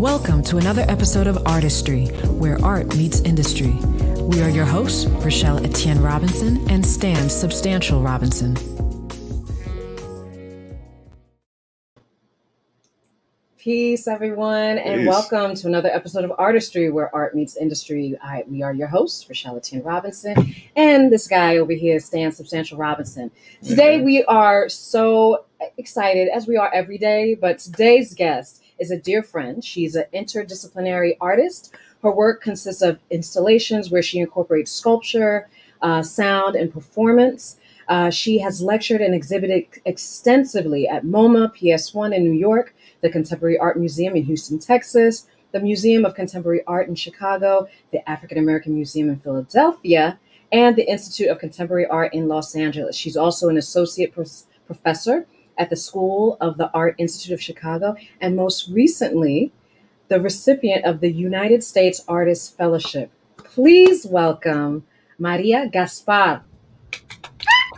Welcome to another episode of ARTdustry, where art meets industry. We are your hosts, Rachelle Etienne Robinson and Stan Substantial Robinson. Peace, everyone, and Peace. welcome to another episode of ARTdustry, where art meets industry. I, we are your hosts, Rachelle Etienne Robinson, and this guy over here, Stan Substantial Robinson. Today, Mhm. we are so excited, as we are every day, but today's guest is a dear friend. She's an interdisciplinary artist. Her work consists of installations where she incorporates sculpture, uh, sound, and performance. Uh, she has lectured and exhibited extensively at MoMA, PS1 in New York, the Contemporary Art Museum in Houston, Texas, the Museum of Contemporary Art in Chicago, the African American Museum in Philadelphia, and the Institute of Contemporary Art in Los Angeles. She's also an associate professor at the School of the Art Institute of Chicago, and most recently, the recipient of the United States Artist Fellowship. Please welcome Maria Gaspar.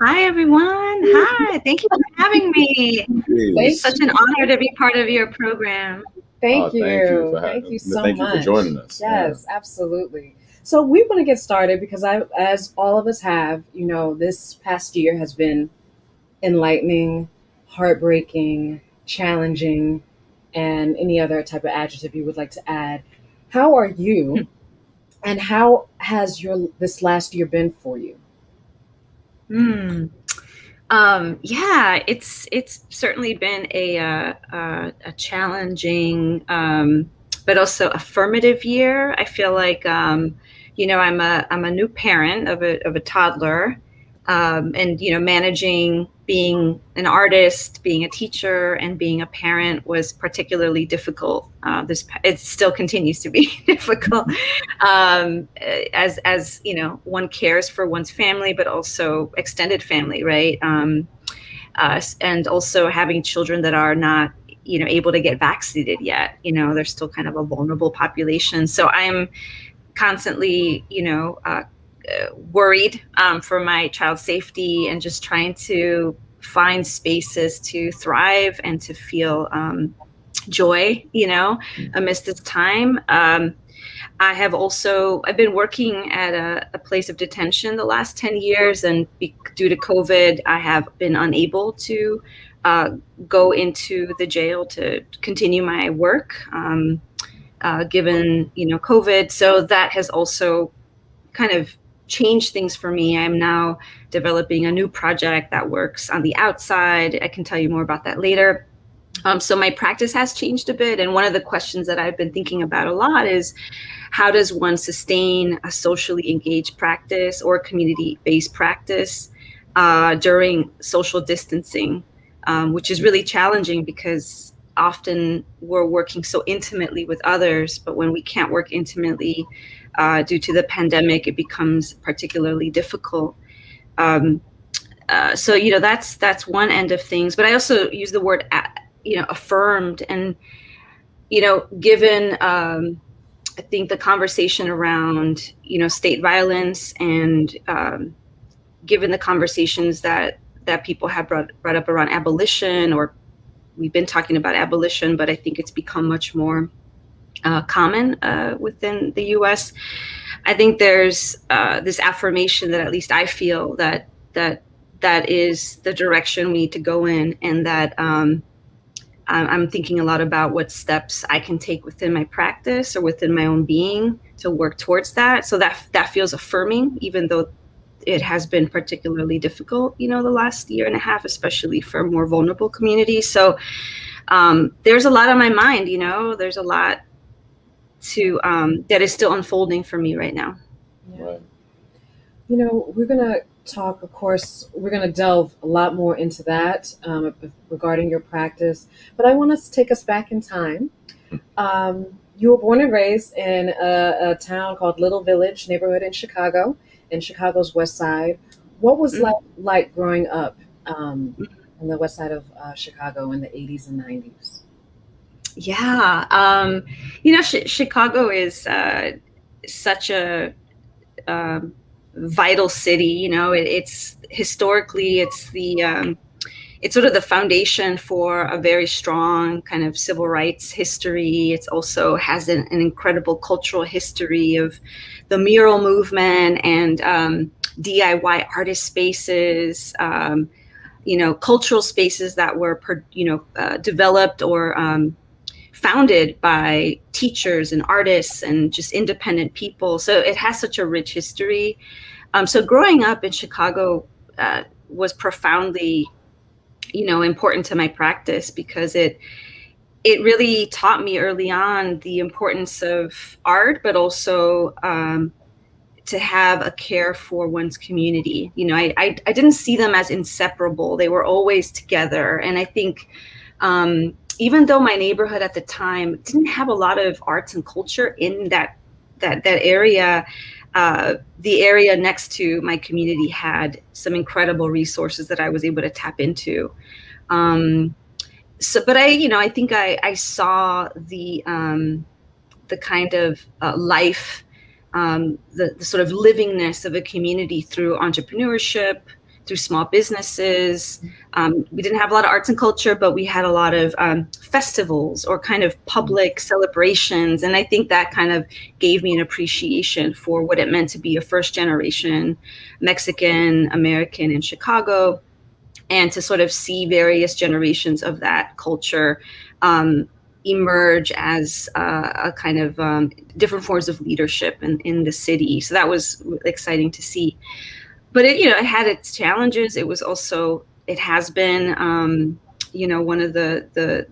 Hi, everyone. Hi. Thank you for having me. It's such an honor to be part of your program. Thank Oh, you. Thank you for Thank you so Thank much. you for joining us. Yes, absolutely. So we want to get started because I, as all of us have, you know, this past year has been enlightening, heartbreaking, challenging, and any other type of adjective you would like to add. How are you, and how has your this last year been for you? Hmm. Um, yeah, it's it's certainly been a uh, uh, a challenging, um, but also affirmative year. I feel like um, you know I'm a I'm a new parent of a of a toddler, um, and you know managing being an artist, being a teacher, and being a parent was particularly difficult. Uh, this it still continues to be difficult, um, as as you know one cares for one's family, but also extended family, right? Um, uh, and also having children that are not you know able to get vaccinated yet. You know they're still kind of a vulnerable population. So I'm constantly you know. Uh, worried um, for my child's safety and just trying to find spaces to thrive and to feel um, joy, you know, amidst this time. Um, I have also I've been working at a, a place of detention the last ten years, and be, due to COVID, I have been unable to uh, go into the jail to continue my work, um, uh, given you know COVID. So that has also kind of changed things for me. I'm now developing a new project that works on the outside. I can tell you more about that later. Um, so my practice has changed a bit, and one of the questions that I've been thinking about a lot is how does one sustain a socially engaged practice or community-based practice uh, during social distancing, um, which is really challenging because often we're working so intimately with others, but when we can't work intimately uh, due to the pandemic, it becomes particularly difficult. Um, uh, so you know that's that's one end of things, but I also use the word you know affirmed, and you know given um, I think the conversation around you know state violence and um, given the conversations that that people have brought brought up around abolition or we've been talking about abolition, but I think it's become much more uh, common uh, within the U.S. I think there's uh, this affirmation that at least I feel that that that is the direction we need to go in, and that um, I'm, thinking a lot about what steps I can take within my practice or within my own being to work towards that. So that that feels affirming, even though it has been particularly difficult, you know, the last year and a half, especially for more vulnerable communities. So um, there's a lot on my mind, you know, there's a lot to um, that is still unfolding for me right now. Right. You know, we're going to talk, of course, we're going to delve a lot more into that um, regarding your practice. But I want us to take us back in time. Um, you were born and raised in a, a town called Little Village neighborhood in Chicago, in Chicago's West Side. What was Mhm. like, like growing up um, on the West Side of uh, Chicago in the 80s and 90s? Yeah, um, you know, Ch- Chicago is uh, such a um, vital city. You know, it, it's historically it's the um, it's sort of the foundation for a very strong kind of civil rights history. It also has an, an incredible cultural history of the mural movement and um, DIY artist spaces. Um, you know, cultural spaces that were, you know, uh, developed or um, founded by teachers and artists and just independent people. So it has such a rich history. Um, so growing up in Chicago uh, was profoundly, you know, important to my practice because it it really taught me early on the importance of art, but also um, to have a care for one's community. You know, I, I, I didn't see them as inseparable; they were always together, and I think. Um, even though my neighborhood at the time didn't have a lot of arts and culture in that that that area, uh, the area next to my community had some incredible resources that I was able to tap into. Um, so, but I, you know, I think I, I saw the um, the kind of uh, life, um, the, the sort of livingness of a community through entrepreneurship, through small businesses. Um, we didn't have a lot of arts and culture, but we had a lot of um, festivals or kind of public celebrations. And I think that kind of gave me an appreciation for what it meant to be a first generation Mexican American in Chicago and to sort of see various generations of that culture. Um, emerge as uh, a kind of um, different forms of leadership in, in the city. So that was exciting to see but it you know it had its challenges. It was also it has been um, you know one of the the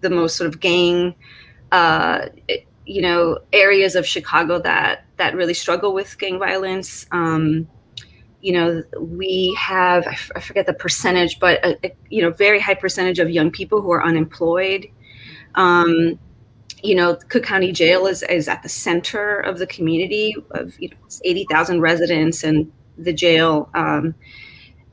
the most sort of gang uh, you know areas of chicago that that really struggle with gang violence. Um, you know we have I, forget the percentage but a, a, you know very high percentage of young people who are unemployed. Um, you know, Cook County Jail is, is at the center of the community of you know, 80,000 residents and the jail, um,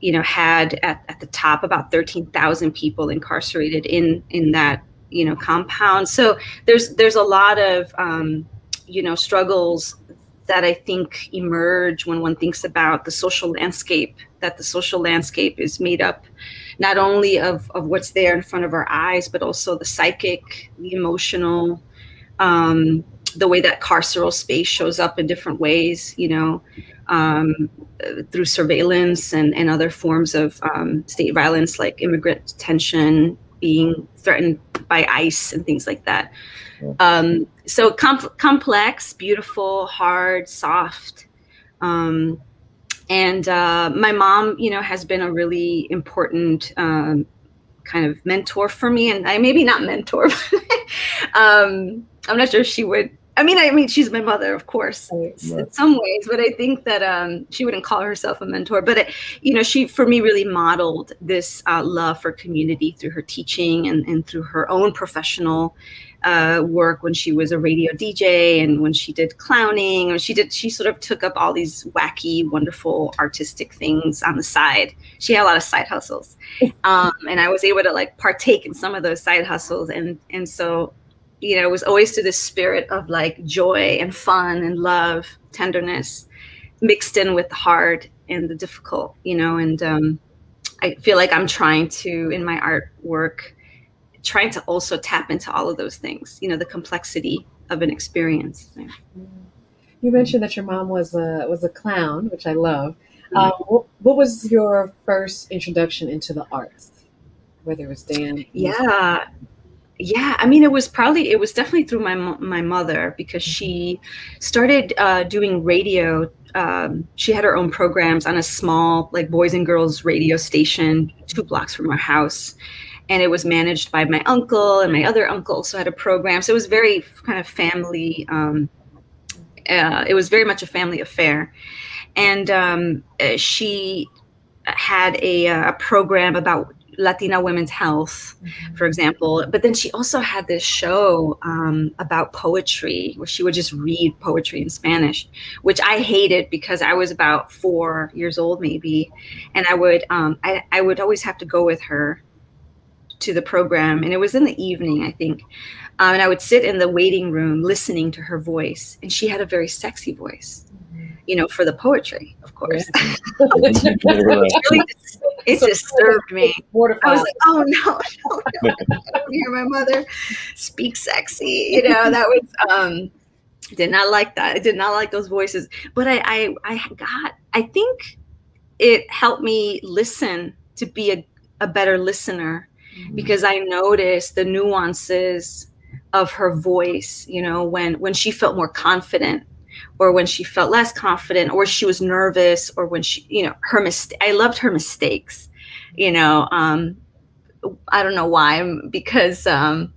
you know, had at, at the top about 13,000 people incarcerated in in that you know compound. So there's there's a lot of um, you know struggles that I think emerge when one thinks about the social landscape. That the social landscape is made up not only of, of what's there in front of our eyes, but also the psychic, the emotional, um, the way that carceral space shows up in different ways. You know, um, through surveillance and, and other forms of um, state violence like immigrant detention, being threatened by ICE and things like that. Um, so com- complex, beautiful, hard, soft. Um, and uh, my mom, you know, has been a really important um, kind of mentor for me. And I maybe not mentor, but um, I'm not sure if she would I mean, I mean, she's my mother, of course, right. in some ways, but I think that um, she wouldn't call herself a mentor. But it, you know, she for me really modeled this uh, love for community through her teaching and, and through her own professional uh, work when she was a radio DJ and when she did clowning or she did she sort of took up all these wacky, wonderful artistic things on the side. She had a lot of side hustles, um, and I was able to like partake in some of those side hustles, and and so you know, it was always to this spirit of like joy and fun and love, tenderness, mixed in with the hard and the difficult, you know. And um, I feel like I'm trying to, in my artwork, trying to also tap into all of those things, you know, the complexity of an experience. You mentioned that your mom was a was a clown, which I love. Mm-hmm. Um, what, what was your first introduction into the arts? Whether it was dance, yeah, yeah i mean it was probably it was definitely through my my mother because she started uh, doing radio um, she had her own programs on a small like boys and girls radio station two blocks from our house and it was managed by my uncle and my other uncle also had a program so it was very kind of family um, uh, it was very much a family affair. And um, uh, she had a, a program about Latina women's health, mm-hmm. for example. But then she also had this show um, about poetry where she would just read poetry in Spanish, which I hated because I was about four years old, maybe, and I would um, I, I would always have to go with her to the program, and it was in the evening, I think. Um, and I would sit in the waiting room listening to her voice, and she had a very sexy voice, mm-hmm. you know, for the poetry, of course. Yeah. really it so disturbed me. I was like, oh no, no, no. I don't hear my mother speak sexy. You know, that was um did not like that. I did not like those voices. But I I, I got I think it helped me listen to be a, a better listener mm-hmm. because I noticed the nuances of her voice, you know, when when she felt more confident or when she felt less confident or she was nervous or when she you know her mistake i loved her mistakes you know um i don't know why because um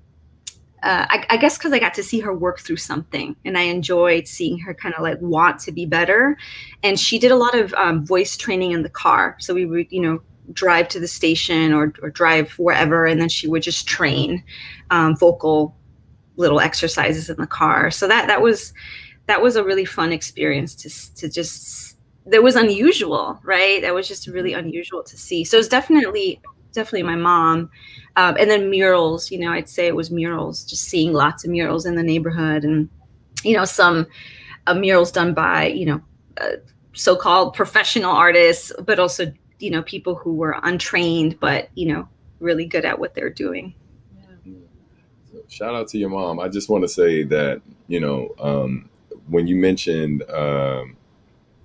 uh, I, I, guess because I got to see her work through something, and I enjoyed seeing her kind of like want to be better. And she did a lot of um, voice training in the car, so we would, you know, drive to the station or, or drive wherever, and then she would just train um, vocal little exercises in the car. So that that was that was a really fun experience to to just that was unusual, right? That was just really unusual to see. So it's definitely definitely my mom, um, and then murals. You know, I'd say it was murals. Just seeing lots of murals in the neighborhood, and you know, some uh, murals done by you know uh, so-called professional artists, but also you know people who were untrained, but you know really good at what they're doing. shout out to your mom. I just want to say that you know um, when you mentioned um,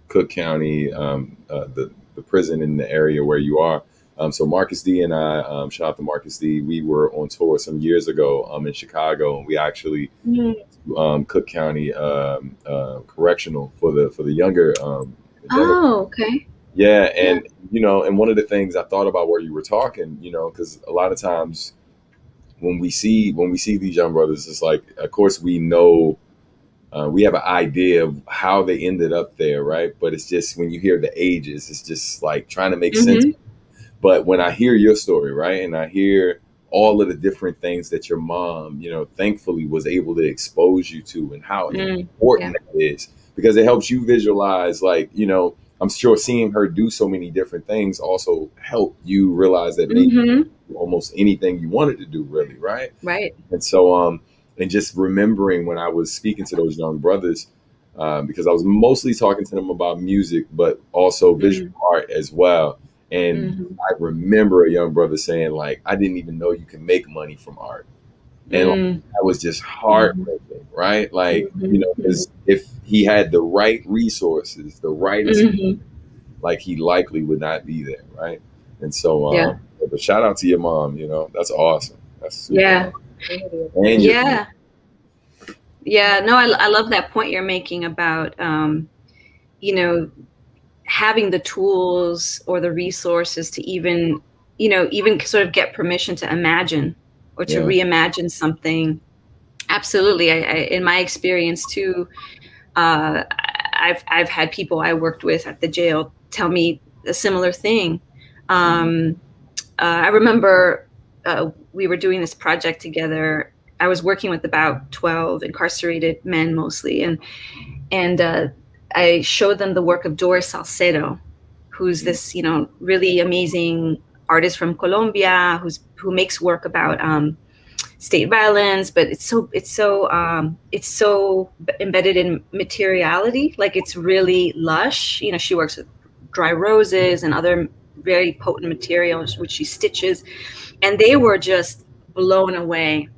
Cook County, um, uh, the the prison in the area where you are. Um, so Marcus D and I, um, shout out to Marcus D. We were on tour some years ago um, in Chicago, and we actually mm-hmm. um, Cook County um, uh, Correctional for the for the younger. Um, oh, okay. Yeah, and yeah. you know, and one of the things I thought about where you were talking, you know, because a lot of times when we see when we see these young brothers, it's like, of course, we know uh, we have an idea of how they ended up there, right? But it's just when you hear the ages, it's just like trying to make mm-hmm. sense. But when I hear your story, right, and I hear all of the different things that your mom, you know, thankfully was able to expose you to and how mm, important yeah. that is because it helps you visualize, like, you know, I'm sure seeing her do so many different things also helped you realize that maybe mm-hmm. almost anything you wanted to do, really, right? Right. And so, um, and just remembering when I was speaking to those young brothers, um, because I was mostly talking to them about music, but also mm-hmm. visual mm-hmm. art as well. And mm-hmm. I remember a young brother saying, like, I didn't even know you can make money from art. And mm-hmm. like, that was just heartbreaking, mm-hmm. right? Like, mm-hmm. you know, because if he had the right resources, the right, like, he likely would not be there, right? And so, um, yeah. but shout out to your mom, you know, that's awesome. That's yeah. Awesome yeah. Yeah, no, I, I love that point you're making about, um, you know, having the tools or the resources to even, you know, even sort of get permission to imagine or to yeah. reimagine something. Absolutely. I, I, in my experience too, uh, I've, I've had people I worked with at the jail tell me a similar thing. Um, uh, I remember uh, we were doing this project together. I was working with about 12 incarcerated men mostly. And, and uh, I showed them the work of Doris Salcedo, who's this, you know, really amazing artist from Colombia who's, who makes work about um, state violence, but it's so, it's so, um, it's so embedded in materiality. Like it's really lush. You know, she works with dry roses and other very potent materials, which she stitches and they were just blown away.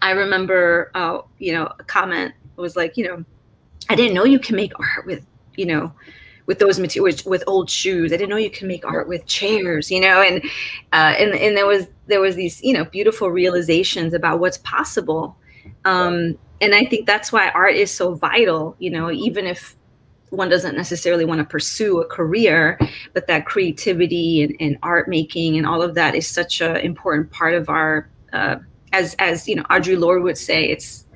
I remember, uh, you know, a comment was like, you know, I didn't know you can make art with, you know, with those materials with old shoes. I didn't know you can make art with chairs, you know, and uh, and and there was there was these you know beautiful realizations about what's possible, um, and I think that's why art is so vital. You know, even if one doesn't necessarily want to pursue a career, but that creativity and, and art making and all of that is such an important part of our, uh, as as you know, Audre Lorde would say, it's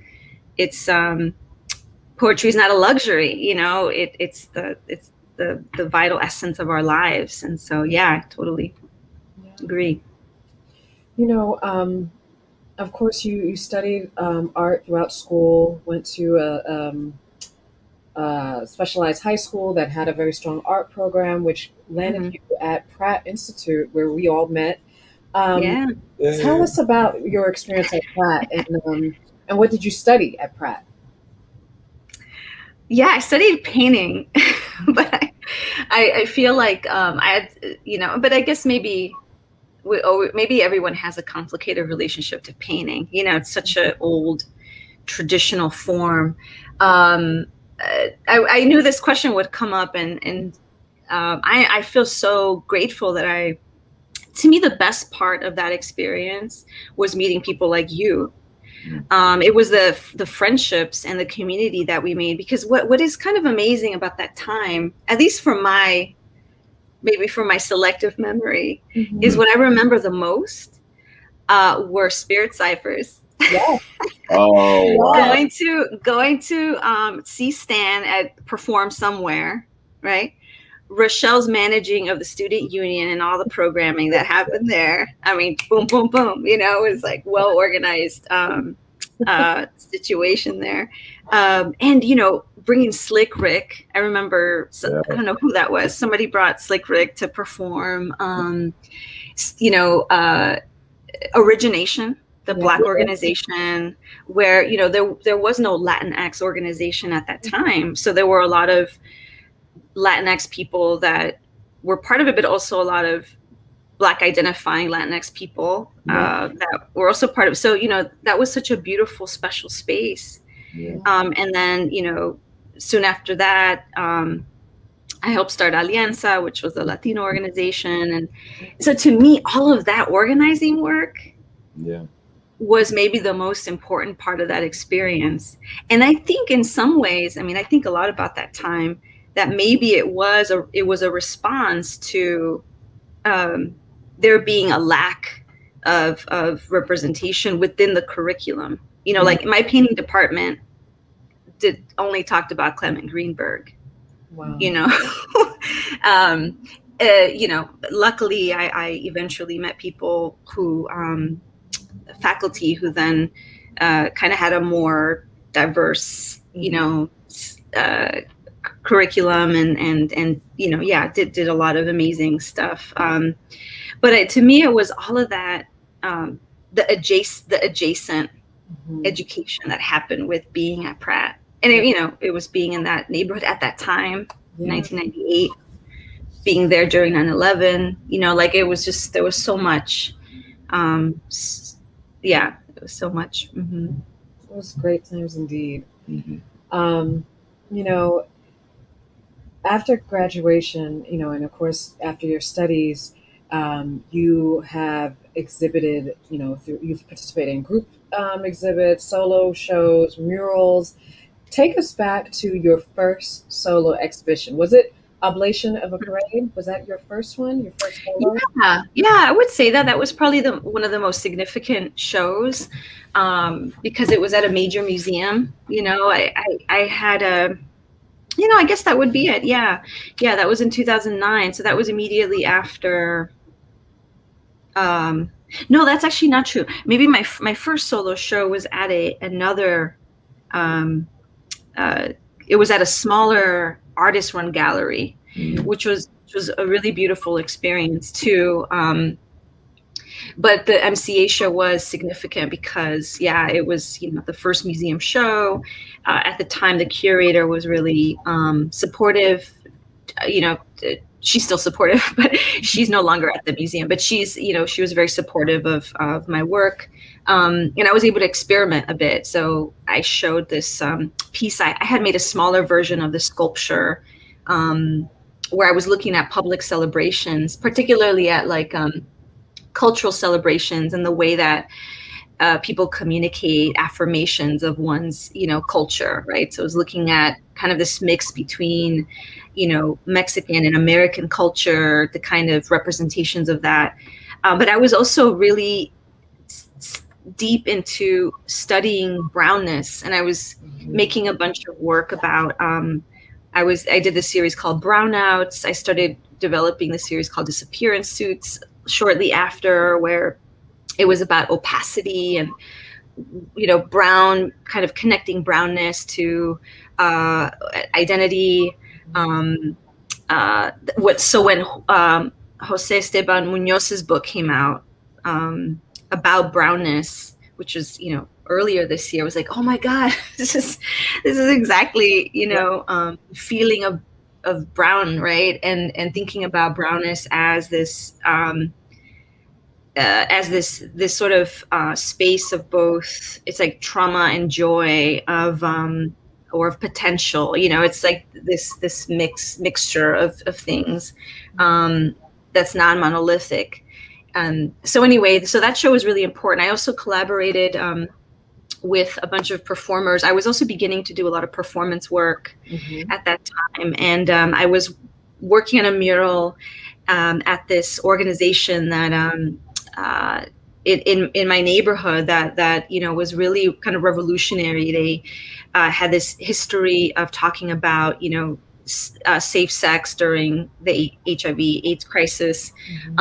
it's um, poetry is not a luxury. You know, it, it's the it's the the vital essence of our lives, and so yeah, totally agree. You know, um, of course, you you studied um, art throughout school, went to a um, uh, specialized high school that had a very strong art program, which landed mm-hmm. you at Pratt Institute, where we all met. Um, yeah. Tell us about your experience at Pratt and, um, and what did you study at Pratt? Yeah, I studied painting, but I, I, I feel like um, I had, you know, but I guess maybe we, oh, maybe everyone has a complicated relationship to painting. You know, it's such an old traditional form. Um, I, I, knew this question would come up, and and um, I, I feel so grateful that I. To me, the best part of that experience was meeting people like you. Mm. Um, it was the the friendships and the community that we made. Because what what is kind of amazing about that time, at least for my maybe for my selective memory, mm-hmm. is what I remember the most uh, were spirit ciphers. Yeah. oh, wow. going to going to um, see Stan at perform somewhere, right? Rachelle's managing of the student union and all the programming that happened there. I mean, boom, boom, boom. You know, it was like well organized um, uh, situation there, um, and you know, bringing Slick Rick. I remember, yeah. I don't know who that was. Somebody brought Slick Rick to perform. Um, you know, uh, origination the yeah. black organization where you know there there was no latinx organization at that time so there were a lot of latinx people that were part of it but also a lot of black identifying latinx people yeah. uh, that were also part of it so you know that was such a beautiful special space yeah. um, and then you know soon after that um, I helped start Alianza, which was a Latino organization. And so to me, all of that organizing work yeah was maybe the most important part of that experience. And I think in some ways, I mean, I think a lot about that time that maybe it was a it was a response to um, there being a lack of of representation within the curriculum. You know, like my painting department did only talked about Clement Greenberg. Wow. You know, um, uh, you know, luckily I, I eventually met people who um, faculty who then uh, kind of had a more diverse, you know, uh, curriculum and and and you know, yeah, did did a lot of amazing stuff. Um, but it, to me, it was all of that um, the adjacent the adjacent mm-hmm. education that happened with being at Pratt, and it, you know, it was being in that neighborhood at that time, yeah. 1998 being there during 9-11 you know like it was just there was so much um yeah, it was so much. Mm-hmm. It was great times indeed. Mm-hmm. Um, you know, after graduation, you know, and of course after your studies, um, you have exhibited, you know, through, you've participated in group um, exhibits, solo shows, murals. Take us back to your first solo exhibition. Was it oblation of a parade? Was that your first one your first yeah yeah i would say that. That was probably the one of the most significant shows um, because it was at a major museum you know? I, I i had a you know i guess that would be it. Yeah yeah that was in 2009 so that was immediately after um no that's actually not true. Maybe my my first solo show was at a another um uh it was at a smaller artist run gallery, mm-hmm. which was which was a really beautiful experience too. Um, but the MCA show was significant because, yeah, it was you know the first museum show. Uh, at the time, the curator was really um, supportive. Uh, you know, she's still supportive, but she's no longer at the museum. But she's you know she was very supportive of of my work. Um, and I was able to experiment a bit. So I showed this um, piece. I, I, had made a smaller version of the sculpture um, where I was looking at public celebrations, particularly at like um, cultural celebrations and the way that uh, people communicate affirmations of one's, you know, culture, right? So I was looking at kind of this mix between, you know, Mexican and American culture, the kind of representations of that. Uh, but I was also really deep into studying brownness and i was mm-hmm. making a bunch of work about um, i was i did this series called brownouts. I started developing the series called disappearance suits shortly after where it was about opacity and you know brown kind of connecting brownness to uh, identity. Um, uh, what so when um, jose esteban munoz's book came out um, about brownness, which was you know earlier this year, was like, oh my god, this is this is exactly you know um, feeling of of brown, right? And and thinking about brownness as this um, uh, as this this sort of uh, space of both. It's like trauma and joy of um, or of potential. You know, it's like this this mix mixture of of things um, that's non monolithic. Um, so anyway, so that show was really important. I also collaborated um, with a bunch of performers. I was also beginning to do a lot of performance work mm-hmm. at that time, and um, I was working on a mural um, at this organization that um, uh, in, in in my neighborhood that that you know was really kind of revolutionary. They uh, had this history of talking about you know uh, safe sex during the HIV/AIDS crisis. Mm-hmm.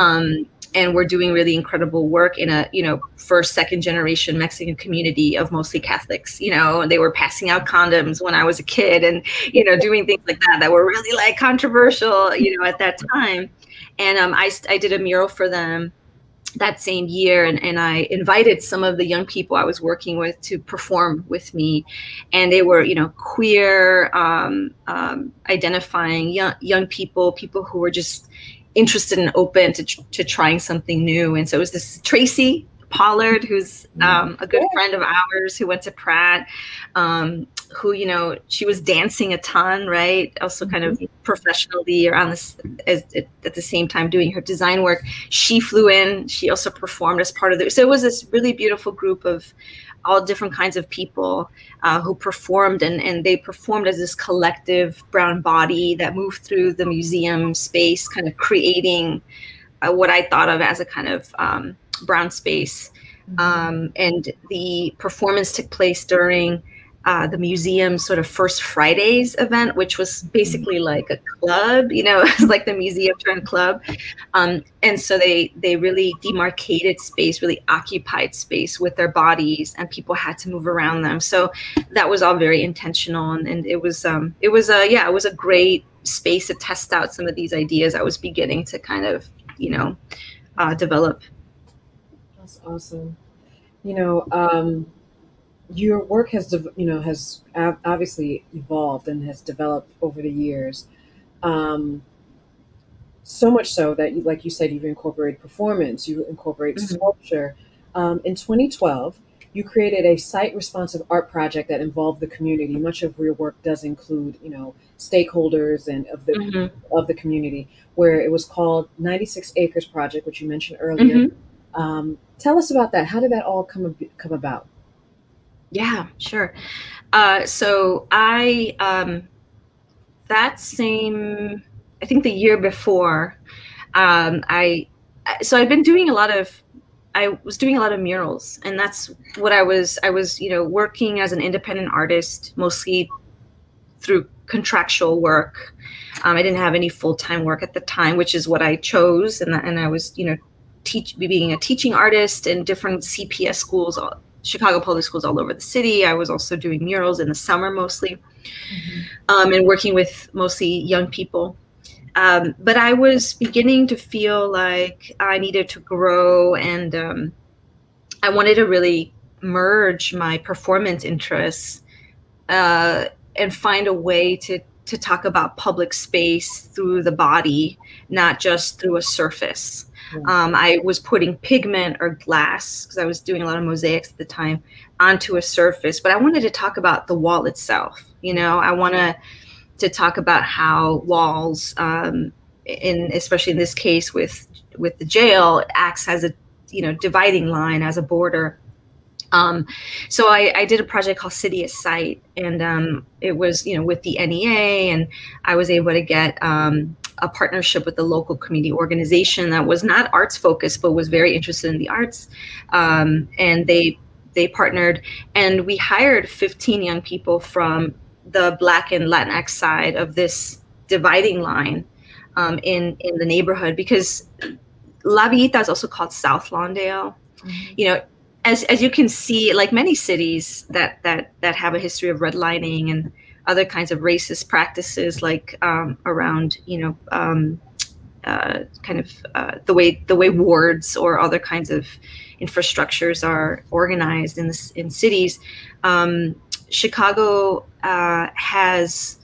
And we're doing really incredible work in a you know first second generation mexican community of mostly catholics you know they were passing out condoms when i was a kid and you know doing things like that that were really like controversial you know at that time. And um, I, I did a mural for them that same year and, and i invited some of the young people i was working with to perform with me. And they were you know queer um, um, identifying young, young people people who were just interested and open to, to trying something new and so it was this tracy Pollard, who's mm-hmm. um, a good friend of ours who went to Pratt, um, who, you know, she was dancing a ton, right? Also kind of mm-hmm. professionally around this as, at the same time doing her design work. She flew in, she also performed as part of the, So it was this really beautiful group of all different kinds of people uh, who performed and, and they performed as this collective brown body that moved through the museum space, kind of creating uh, what I thought of as a kind of um, brown space. Mm-hmm. Um, and the performance took place during uh, the museum's sort of first Fridays event, which was basically mm-hmm. like a club, you know, it was like the museum turned club. Um, and so they they really demarcated space, really occupied space with their bodies, and people had to move around them. So that was all very intentional, and, and it was um, it was a yeah, it was a great space to test out some of these ideas I was beginning to kind of you know uh, develop. That's awesome. You know, um, your work has, you know, has obviously evolved and has developed over the years. Um, so much so that, you, like you said, you've incorporated performance, you incorporate mm-hmm. sculpture. Um, in 2012, you created a site responsive art project that involved the community. Much of your work does include, you know, stakeholders and of the mm-hmm. of the community, where it was called 96 Acres Project, which you mentioned earlier. Mm-hmm. Um, tell us about that. How did that all come come about? Yeah, sure. Uh, so I um, that same I think the year before um, I so I've been doing a lot of I was doing a lot of murals and that's what I was I was you know working as an independent artist mostly through contractual work. Um, I didn't have any full time work at the time, which is what I chose, and and I was you know teach being a teaching artist in different CPS schools, Chicago public schools all over the city. I was also doing murals in the summer mostly, mm-hmm. um, and working with mostly young people. Um, but I was beginning to feel like I needed to grow, and um, I wanted to really merge my performance interests uh, and find a way to to talk about public space through the body, not just through a surface. Um, I was putting pigment or glass because I was doing a lot of mosaics at the time onto a surface, but I wanted to talk about the wall itself. You know, I want to to talk about how walls, um, in especially in this case with with the jail, acts as a you know dividing line as a border. Um, so I, I, did a project called City as Site, and um, it was you know with the NEA, and I was able to get um, a partnership with a local community organization that was not arts focused but was very interested in the arts um, and they they partnered and we hired 15 young people from the black and latinx side of this dividing line um, in in the neighborhood because la villita is also called south lawndale mm-hmm. you know as, as you can see like many cities that that that have a history of redlining and other kinds of racist practices, like um, around you know um, uh, kind of uh, the way the way wards or other kinds of infrastructures are organized in this, in cities. Um, Chicago uh, has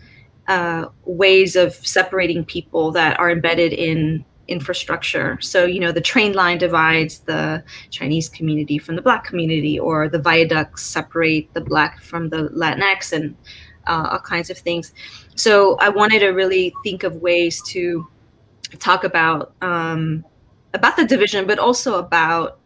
uh, ways of separating people that are embedded in infrastructure. So, you know, the train line divides the Chinese community from the Black community, or the viaducts separate the Black from the Latinx, and uh, all kinds of things. So, I wanted to really think of ways to talk about um, about the division, but also about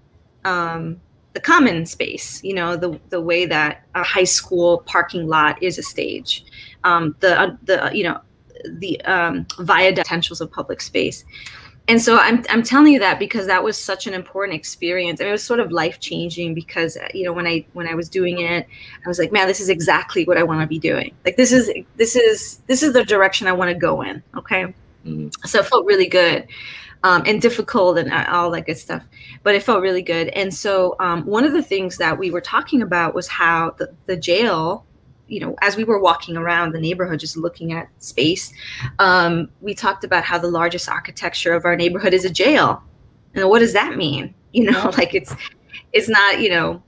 um, the common space. You know, the the way that a high school parking lot is a stage. Um, the uh, the you know the um, viaduct potentials of public space and so I'm, I'm telling you that because that was such an important experience. And it was sort of life changing because you know when i when i was doing it i was like man this is exactly what i want to be doing. Like this is this is this is the direction i want to go in okay? Mm-hmm. so it felt really good um, and difficult and all that good stuff but it felt really good. And so um, one of the things that we were talking about was how the, the jail you know, as we were walking around the neighborhood, just looking at space, um, we talked about how the largest architecture of our neighborhood is a jail. And what does that mean? You know, like it's it's not you know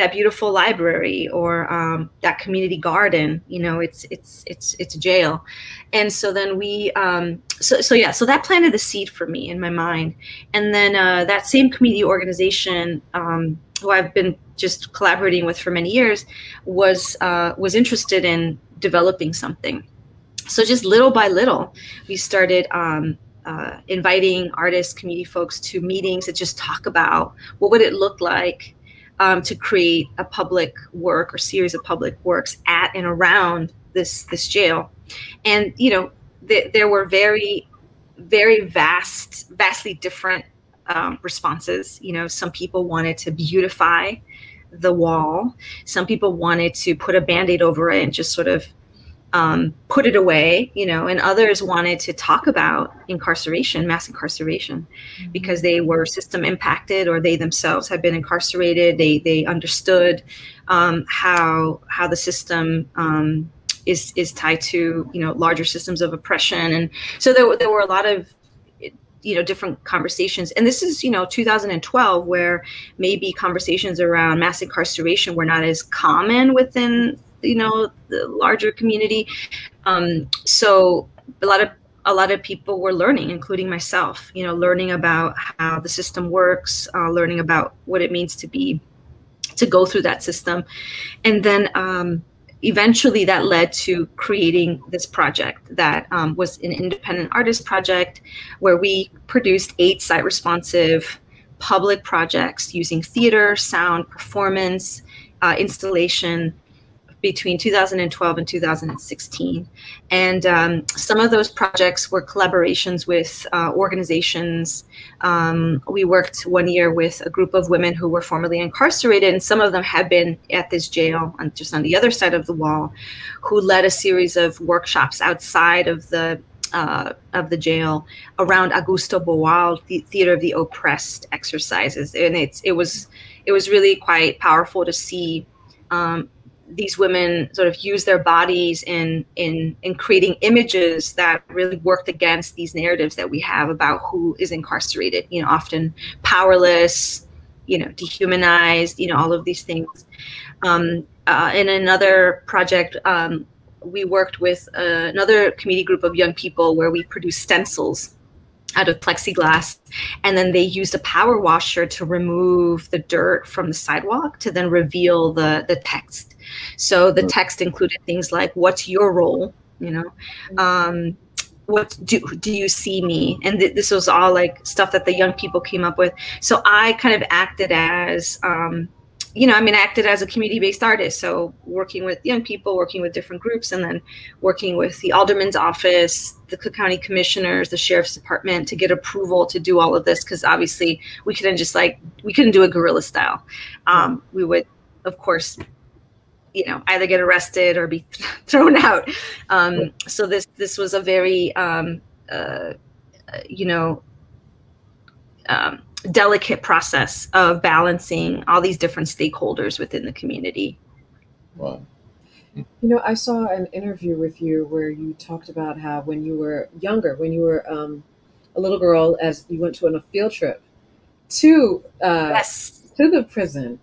that beautiful library or um, that community garden. You know, it's it's it's it's a jail. And so then we um, so so yeah, so that planted the seed for me in my mind. And then uh, that same community organization. Um, who I've been just collaborating with for many years, was uh, was interested in developing something. So just little by little, we started um, uh, inviting artists, community folks to meetings to just talk about what would it look like um, to create a public work or series of public works at and around this this jail, and you know th- there were very very vast, vastly different um, responses. You know, some people wanted to beautify the wall. Some people wanted to put a band-aid over it and just sort of um, put it away, you know, and others wanted to talk about incarceration, mass incarceration, mm-hmm. because they were system impacted or they themselves had been incarcerated. They they understood um, how how the system um, is is tied to you know larger systems of oppression, and so there there were a lot of you know different conversations and this is you know 2012 where maybe conversations around mass incarceration were not as common within you know the larger community. Um, so a lot of a lot of people were learning including myself you know learning about how the system works uh, learning about what it means to be to go through that system. And then um, eventually that led to creating this project that um, was an independent artist project where we produced eight site responsive public projects using theater, sound, performance, uh, installation, between 2012 and 2016. And um, some of those projects were collaborations with uh, organizations. Um, we worked one year with a group of women who were formerly incarcerated, and some of them had been at this jail on, just on the other side of the wall, who led a series of workshops outside of the uh, of the jail around Augusto Boal, the theater of the oppressed exercises, and it's it was it was really quite powerful to see um, these women sort of use their bodies in in in creating images that really worked against these narratives that we have about who is incarcerated you know often powerless you know dehumanized you know all of these things. Um, uh, in another project um, we worked with uh, another community group of young people where we produced stencils out of plexiglass and then they used a power washer to remove the dirt from the sidewalk to then reveal the the text so the text included things like what's your role? You know? Um, what do do you see me? And th- this was all like stuff that the young people came up with. So i kind of acted as um, you know, I mean, I acted as a community-based artist, so working with young people, working with different groups, and then working with the alderman's office, the Cook County commissioners, the sheriff's department to get approval to do all of this. Because obviously, we couldn't just like we couldn't do a guerrilla style. Um, we would, of course, you know, either get arrested or be thrown out. Um, so this this was a very, um, uh, you know. Um, delicate process of balancing all these different stakeholders within the community. Wow. You know, I saw an interview with you where you talked about how when you were younger, when you were um, a little girl, as you went to on a field trip to uh, yes. to the prison,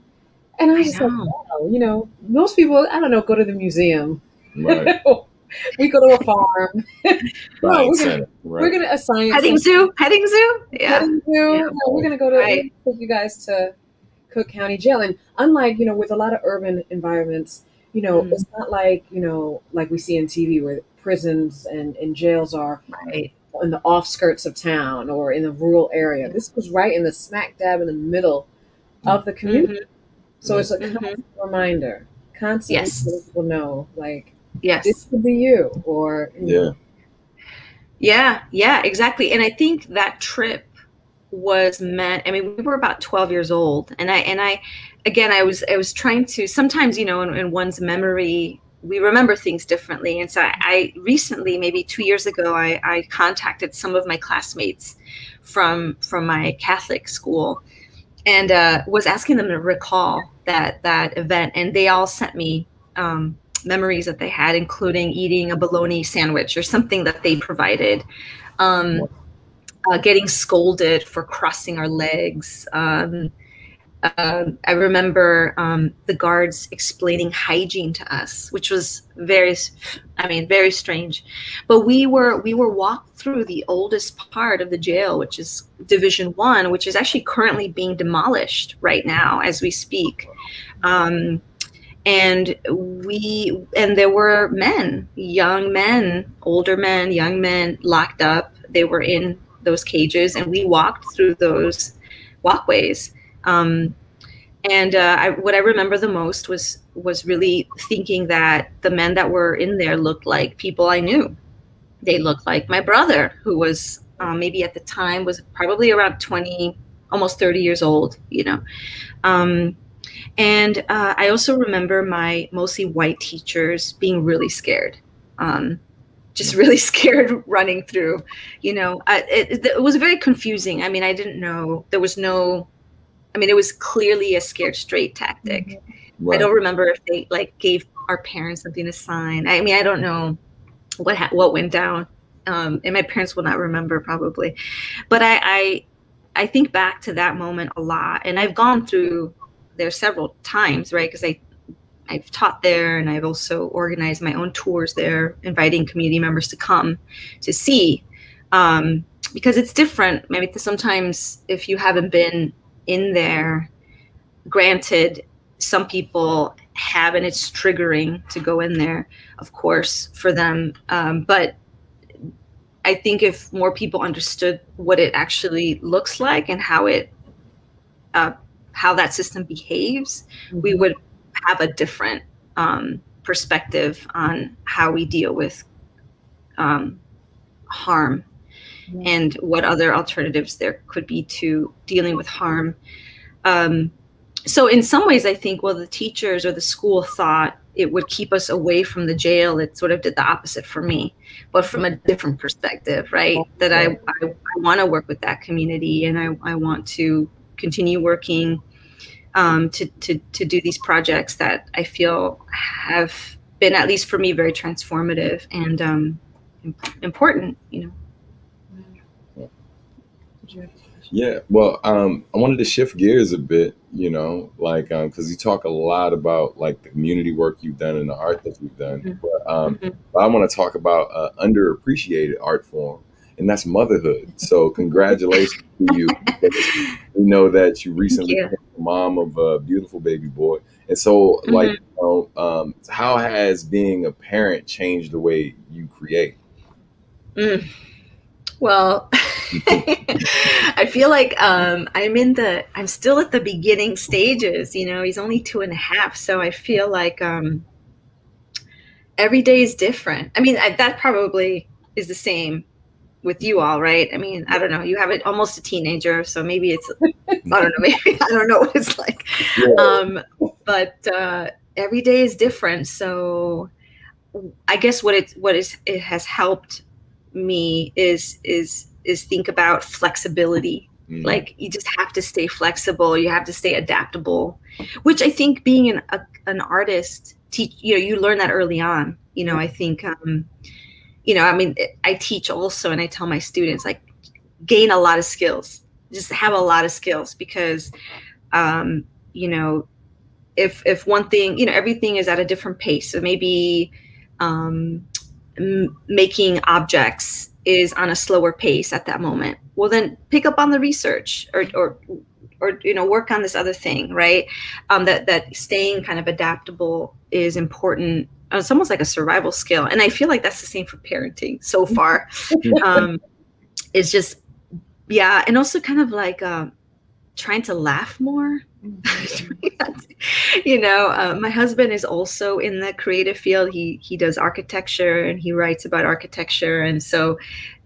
and I was like, wow, you know, most people, I don't know, go to the museum. Right. we go to a farm. no, Right, we're, gonna, right. we're gonna assign Petting some- zoo, petting zoo. Yeah. petting zoo. Yeah. No, we're gonna go to Right. take you guys to Cook County Jail. And unlike you know, with a lot of urban environments, you know, Mhm. it's not like you know, like we see in TV where prisons and, and jails are Right. in the offskirts of town or in the rural area. This was right in the smack dab in the middle of the community. So it's a Mhm. reminder, constantly Yes. so people know, like Yes. this could be you, or you know, Yeah. Yeah, yeah, exactly. And I think that trip was meant I mean, we were about 12 years old and I and I again I was I was trying to sometimes, you know, in, in one's memory we remember things differently. And so I, I recently, maybe two years ago, I, I contacted some of my classmates from from my Catholic school and uh, was asking them to recall that that event and they all sent me um, memories that they had, including eating a bologna sandwich or something that they provided, um, uh, getting scolded for crossing our legs. Um, uh, I remember um, the guards explaining hygiene to us, which was very, I mean, very strange. But we were we were walked through the oldest part of the jail, which is Division One, which is actually currently being demolished right now as we speak. Um, and we and there were men young men older men young men locked up they were in those cages and we walked through those walkways um, and uh, I, what i remember the most was was really thinking that the men that were in there looked like people i knew they looked like my brother who was um, maybe at the time was probably around 20 almost 30 years old you know um, and uh, I also remember my mostly white teachers being really scared, um, just really scared running through. You know, I, it, it was very confusing. I mean, I didn't know there was no. I mean, it was clearly a scared straight tactic. I Right. don't remember if they like gave our parents something to sign. I mean, I don't know what ha- what went down, um, and my parents will not remember probably. But I, I I think back to that moment a lot, and I've gone through there several times, right? Because I I've taught there, and I've also organized my own tours there, inviting community members to come to see, um, because it's different. Maybe sometimes if you haven't been in there, granted, some people have, and it's triggering to go in there, of course, for them. Um, but I think if more people understood what it actually looks like and how it uh, how that system behaves, we would have a different um, perspective on how we deal with um, harm and what other alternatives there could be to dealing with harm. Um, so, in some ways, I think, well, the teachers or the school thought it would keep us away from the jail. It sort of did the opposite for me, but from a different perspective, right? That I, I, I want to work with that community and I, I want to continue working um, to, to, to do these projects that I feel have been, at least for me, very transformative and um, imp- important, you know. Yeah, well, um, I wanted to shift gears a bit, you know, like because you talk a lot about like the community work you've done and the art that you've done. Mhm. But, um, Mhm. but I want to talk about uh, underappreciated art form, and that's motherhood. So congratulations to you. we know that you recently you. became the mom of a beautiful baby boy, and so like, you know, um, how has being a parent changed the way you create? Mm. Well, I feel like um, I'm in the, I'm still at the beginning stages. You know, he's only two and a half, so I feel like um, every day is different. I mean, I, that probably is the same with you all, right? I mean, I don't know. You have it almost a teenager, so maybe it's, I don't know, maybe I don't know what it's like. Yeah. Um, but uh, every day is different. So I guess what it what is it has helped me is is is think about flexibility Mm. like you just have to stay flexible you have to stay adaptable which i think being an a, an artist teach you know you learn that early on you know i think um you know i mean i teach also and i tell my students like gain a lot of skills just have a lot of skills because um you know if if one thing you know everything is at a different pace so maybe um m- making objects is on a slower pace at that moment. Well then pick up on the research or or or you know work on this other thing right? Um, that that staying kind of adaptable is important. It's almost like a survival skill and i feel like that's the same for parenting so far. Um, it's just yeah and also kind of like um, trying to laugh more you know uh, my husband is also in the creative field. He he does architecture and he writes about architecture. And so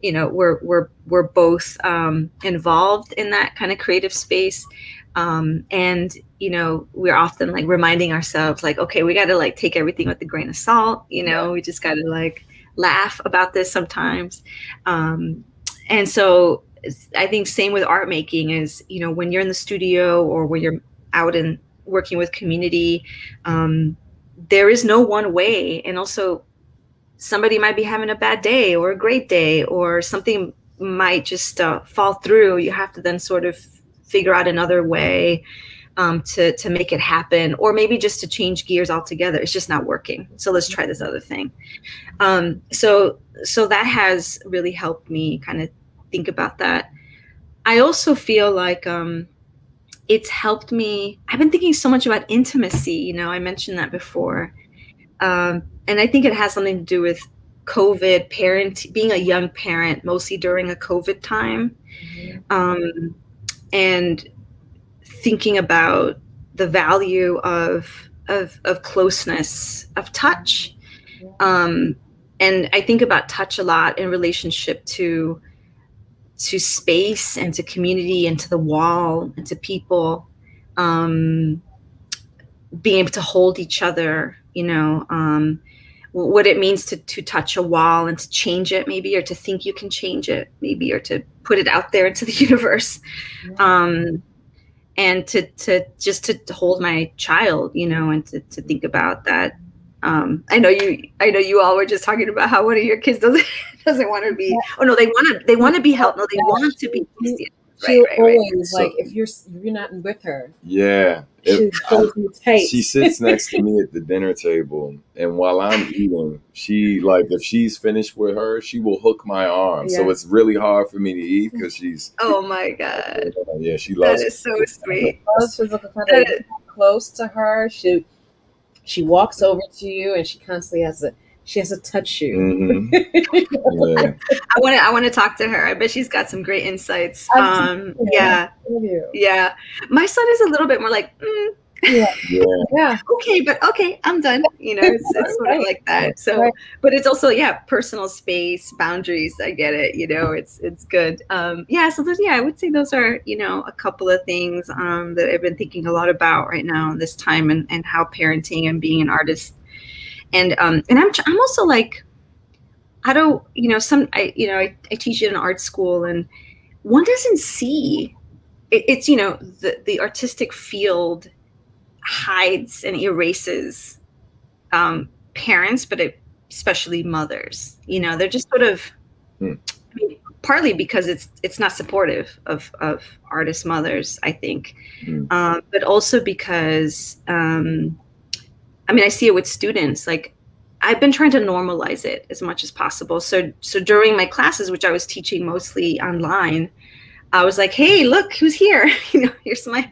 you know we're we're we're both um, involved in that kind of creative space. Um, and you know we're often like reminding ourselves like okay we got to like take everything with a grain of salt. You know we just got to like laugh about this sometimes. Um, and so I think same with art making is you know when you're in the studio or when you're out and working with community, um, there is no one way, and also somebody might be having a bad day or a great day or something might just uh, fall through. You have to then sort of figure out another way um, to to make it happen, or maybe just to change gears altogether. It's just not working. So let's try this other thing. Um, so so that has really helped me kind of think about that. I also feel like um, it's helped me. I've been thinking so much about intimacy. You know, I mentioned that before, um, and I think it has something to do with COVID, parent, being a young parent, mostly during a COVID time, mm-hmm. um, and thinking about the value of of of closeness, of touch. Um, and I think about touch a lot in relationship to to space and to community and to the wall and to people um, being able to hold each other you know um, what it means to, to touch a wall and to change it maybe or to think you can change it maybe or to put it out there into the universe. Um, and to to just to hold my child you know and to, to think about that um, I know you. I know you all were just talking about how one of your kids doesn't doesn't want to be. Yeah. Oh no, they want to. They want to be held. No, they yeah. want to be. She, right, right, always right. like if you're if you're not with her. Yeah, if, I, she sits next to me at the dinner table, and while I'm eating, she like if she's finished with her, she will hook my arm. Yeah. So it's really hard for me to eat because she's. Oh my god! Yeah, she loves. That is so sweet. Loves physical contact. Close to her, she she walks over to you and she constantly has a she has to touch you. Mm-hmm. yeah. I want to I want to talk to her. I bet she's got some great insights. Um, yeah, yeah. My son is a little bit more like, mm, yeah. yeah. Okay, but okay, I'm done. You know, it's, it's sort of like that. So, but it's also yeah, personal space, boundaries. I get it. You know, it's it's good. Um, yeah. So there's yeah, I would say those are you know a couple of things um, that I've been thinking a lot about right now this time and and how parenting and being an artist, and um and I'm I'm also like, I don't you know some I you know I, I teach in an art school and one doesn't see it, it's you know the the artistic field hides and erases um, parents, but it, especially mothers. You know, they're just sort of hmm. I mean, partly because it's it's not supportive of of artist mothers, I think, hmm. um, but also because um, I mean, I see it with students. Like, I've been trying to normalize it as much as possible. So so during my classes, which I was teaching mostly online. I was like, "Hey, look who's here! you know, here's my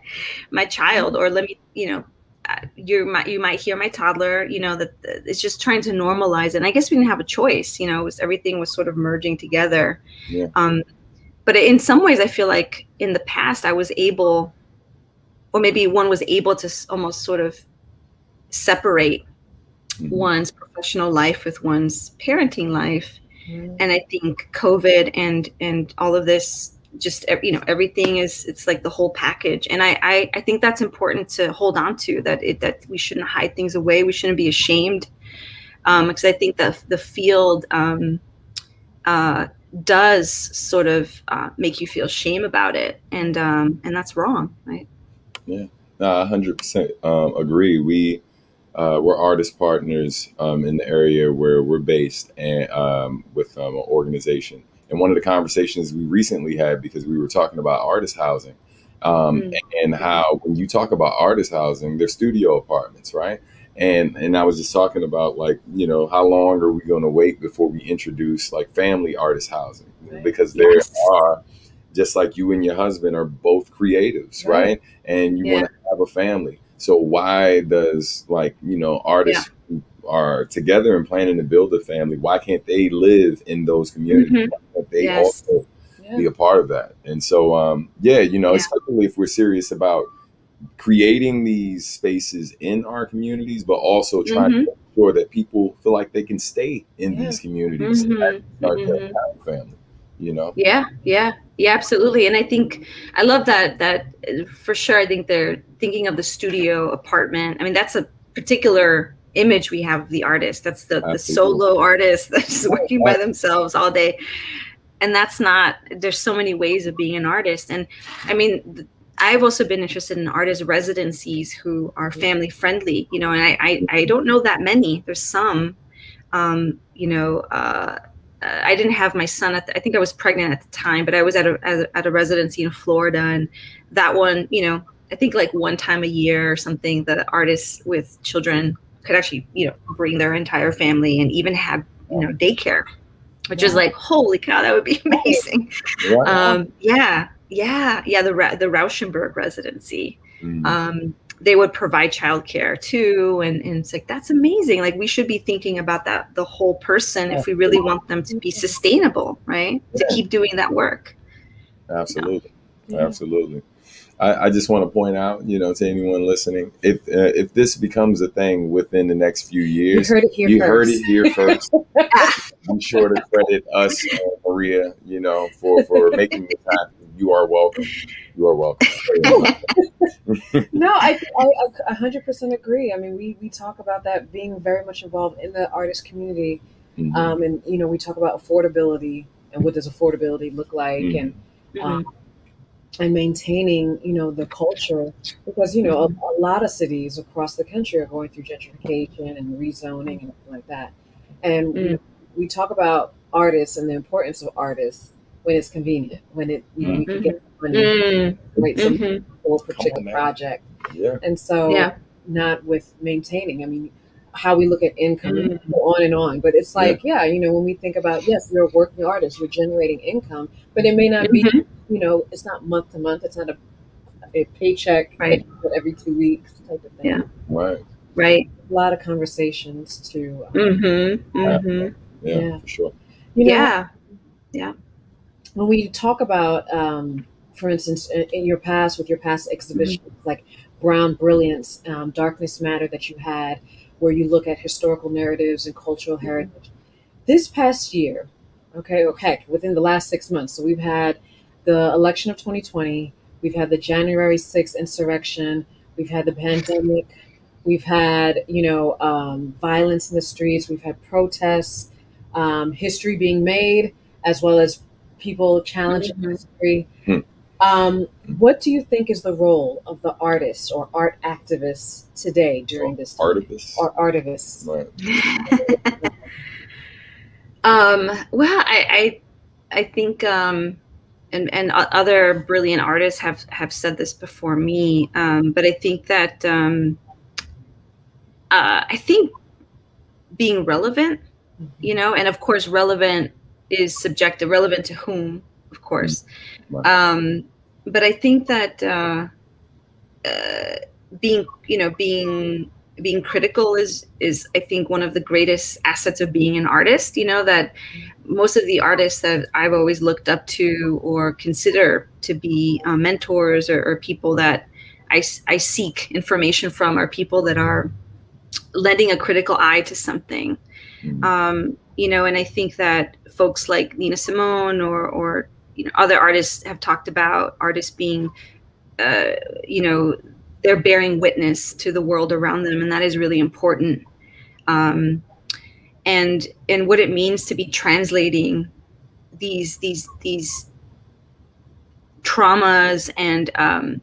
my child." Or let me, you know, uh, you might you might hear my toddler. You know that it's just trying to normalize it. And I guess we didn't have a choice. You know, was everything was sort of merging together. Yeah. Um, but in some ways, I feel like in the past I was able, or maybe one was able to almost sort of separate mm-hmm. one's professional life with one's parenting life. Mm-hmm. And I think COVID and and all of this just you know everything is it's like the whole package. And I, I i think that's important to hold on to that it that we shouldn't hide things away. We shouldn't be ashamed um because i think the the field um uh does sort of uh, make you feel shame about it. And um and that's wrong right? Yeah. No, 100% um, agree. We uh, we're artist partners um, in the area where we're based and um, with um, an organization and one of the conversations we recently had because we were talking about artist housing um, mm-hmm. and how when you talk about artist housing, they're studio apartments, right? and and I was just talking about like you know how long are we going to wait before we introduce like family artist housing Right. because there Yes. are just like you and your husband are both creatives Right. right, and you Yeah. want to have a family so why does like you know artists who are together and planning to build a family why can't they live in those communities Mhm. why can't they Yes. also Yeah. be a part of that. And so, um, yeah, you know, Yeah. especially if we're serious about creating these spaces in our communities, but also trying to Mhm. make sure that people feel like they can stay in Yeah. these communities and Mhm. start to Mhm. have family. You know, Yeah, yeah, yeah, absolutely. And I think I love that. That for sure. I think they're thinking of the studio apartment. I mean, that's a particular image we have of the artist. That's the, the solo artist that's working by themselves all day. And that's not. There's so many ways of being an artist. And I mean, I've also been interested in artist residencies who are family friendly. You know, and I I, I don't know that many. There's some. Um, you know. Uh, uh, I didn't have my son at the, I think I was pregnant at the time, but I was at a, at a at a residency in Florida, and that one, you know, I think like one time a year or something, the artists with children could actually, you know, bring their entire family and even have, you know, daycare, which is like, holy cow, that would be amazing. Right? Um, yeah, yeah, yeah. The the Rauschenberg residency Mm. um, they would provide childcare too and, and it's like that's amazing like we should be thinking about that the whole person if we really want them to be sustainable right to keep doing that work Absolutely, Yeah. absolutely. I, I just want to point out, you know, to anyone listening, if uh, if this becomes a thing within the next few years, You years, heard it here you first. heard it here first. I'm sure to credit us, and Maria, you know, for for making this happen. You are welcome. You are welcome. No, I, I, I 100% agree. I mean, we, we talk about that being very much involved in the artist community. Mhm. Um, and, you know, we talk about affordability and what does affordability look like Mhm. and, um, and maintaining, you know, the culture because, you know, a, a lot of cities across the country are going through gentrification and rezoning and like that. And you Mm. know, we talk about artists and the importance of artists when it's convenient, when it, you know, we can get money, Mm, right, some for a on, particular man. project. yeah. And so, Yeah. not with maintaining. I mean, how we look at income, Mm. can go on and on. But it's like, yeah. you know, when we think about, yes, you're a working artist, you're generating income, but it may not be, Mhm. you know, it's not month to month. It's not a, a paycheck Right. every two weeks type of thing. Yeah. Right. right A lot of conversations to, um, mm-hmm. Mm-hmm. Yeah, Yeah. for sure. you know, yeah when we talk about, um, for instance, in, in your past, with your past exhibitions, like Brown Brilliance, um, Darkness Matter that you had, where you look at historical narratives and cultural heritage. This past year, okay, or heck, within the last six months, so we've had the election of 2020, we've had the January 6th insurrection, we've had the pandemic, we've had, you know, um, violence in the streets, we've had protests, um, history being made, as well as people challenging Mhm. history. Hmm. Um, what do you think is the role of the artist or art activists today during this time? Artifice. Or artivists? Right. Um, well, I, I, I think, um, and and other brilliant artists have have said this before me. Um, but I think that um, uh, I think being relevant, you know, and of course, relevant is subjective. Relevant to whom, of course. Right. Um, but I think that uh, uh, being, you know, being being critical is is I think one of the greatest assets of being an artist. You know that most of the artists that I've always looked up to or consider to be uh, mentors or, or people that I, I seek information from are people that are lending a critical eye to something. Mhm. Um, you know, and I think that folks like Nina Simone or or you know other artists have talked about artists being, uh, you know, they're bearing witness to the world around them, and that is really important. Um, and and what it means to be translating these these these traumas and um,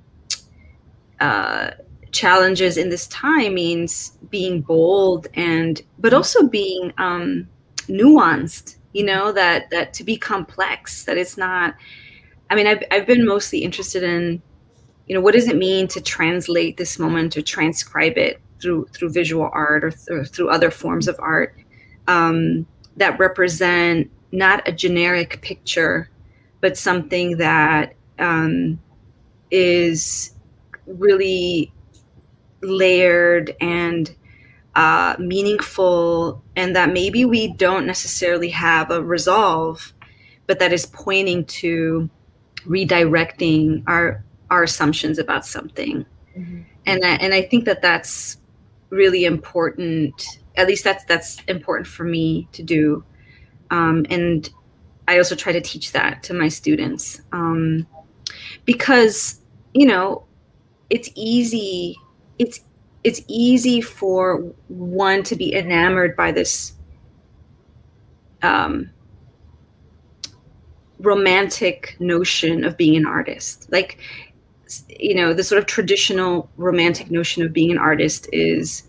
uh, challenges in this time means being bold and but also being um, nuanced you know that that to be complex that it's not i mean I've, I've been mostly interested in you know what does it mean to translate this moment or transcribe it through through visual art or, th- or through other forms of art um, that represent not a generic picture, but something that um, is really layered and uh, meaningful, and that maybe we don't necessarily have a resolve, but that is pointing to redirecting our our assumptions about something. Mm-hmm. And I, and I think that that's really important. At least that's that's important for me to do. Um, and I also try to teach that to my students um, because you know it's easy it's it's easy for one to be enamored by this um, romantic notion of being an artist. Like you know the sort of traditional romantic notion of being an artist is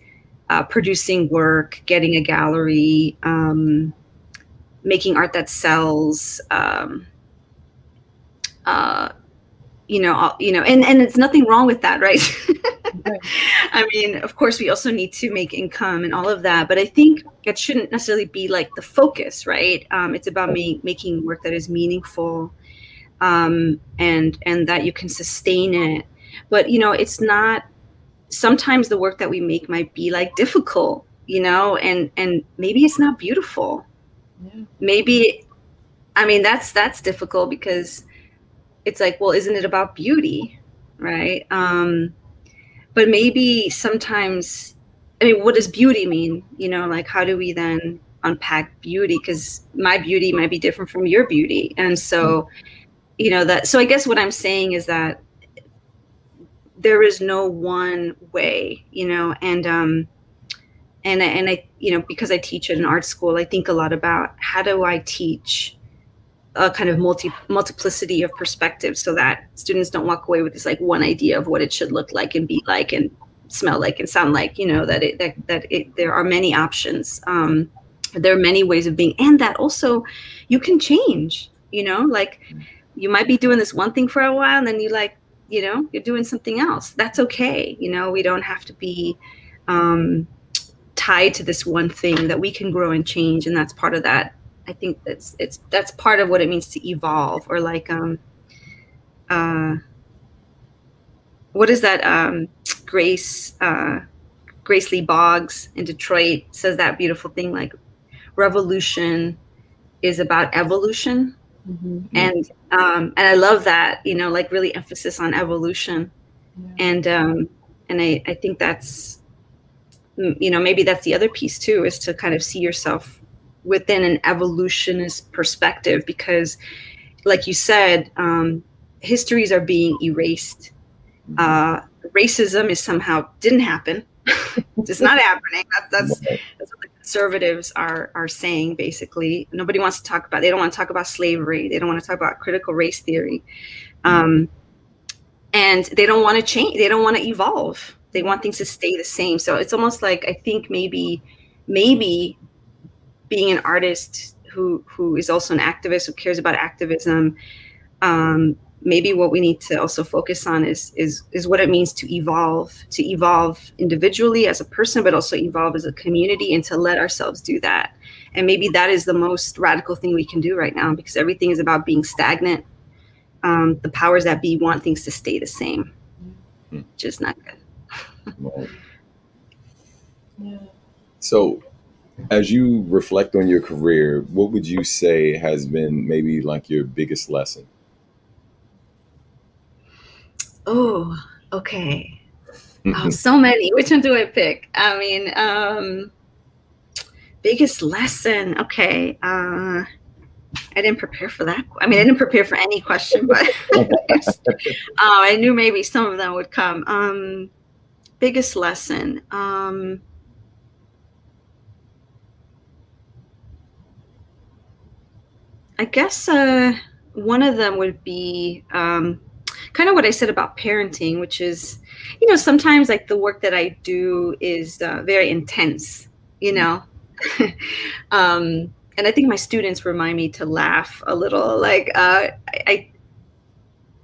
uh, producing work getting a gallery um, making art that sells um, uh, you know you know and and it's nothing wrong with that right? I mean of course we also need to make income and all of that but i think it shouldn't necessarily be like the focus right? Um, it's about me making work that is meaningful um, and and that you can sustain it. But you know it's not sometimes the work that we make might be like difficult you know and and maybe it's not beautiful. Yeah. maybe i mean that's that's difficult because it's like well isn't it about beauty right? Um but maybe sometimes i mean what does beauty mean? You know like how do we then unpack beauty? Because my beauty might be different from your beauty. And so mm-hmm. you know that so i guess what i'm saying is that there is no one way you know? And um and and I you know because I teach at an art school, I think a lot about how do I teach a kind of multi multiplicity of perspectives so that students don't walk away with this like one idea of what it should look like and be like and smell like and sound like you know that it that, that it, there are many options. Um, there are many ways of being and that also you can change you know like you might be doing this one thing for a while and then you like you know you're doing something else. That's okay you know we don't have to be um, tied to this one thing that we can grow and change and that's part of that i think that's it's that's part of what it means to evolve or like um uh what is that um grace uh grace lee boggs in detroit says that beautiful thing like revolution is about evolution mm-hmm. and um and i love that you know like really emphasis on evolution yeah. and um and i i think that's you know maybe that's the other piece too is to kind of see yourself within an evolutionist perspective because like you said um, histories are being erased. Mm-hmm. uh, racism is somehow didn't happen. It's not happening. That, that's, that's what the conservatives are are saying basically. Nobody wants to talk about they don't want to talk about slavery. They don't want to talk about critical race theory. Um, and they don't want to change they don't want to evolve. They want things to stay the same. So it's almost like I think maybe maybe being an artist who who is also an activist who cares about activism um, maybe what we need to also focus on is is is what it means to evolve to evolve individually as a person but also evolve as a community and to let ourselves do that and maybe that is the most radical thing we can do right now because everything is about being stagnant um, the powers that be want things to stay the same mm-hmm. which is not good right. Yeah. So, as you reflect on your career, what would you say has been maybe like your biggest lesson? Oh, okay. oh, so many. Which one do I pick? I mean, um, biggest lesson. Okay. Uh, I didn't prepare for that. I mean, I didn't prepare for any question, but uh, I knew maybe some of them would come. Um, biggest lesson? Um, I guess uh, one of them would be um, kind of what I said about parenting, which is, you know, sometimes like the work that I do is uh, very intense, you know. um, and I think my students remind me to laugh a little. Like uh, I,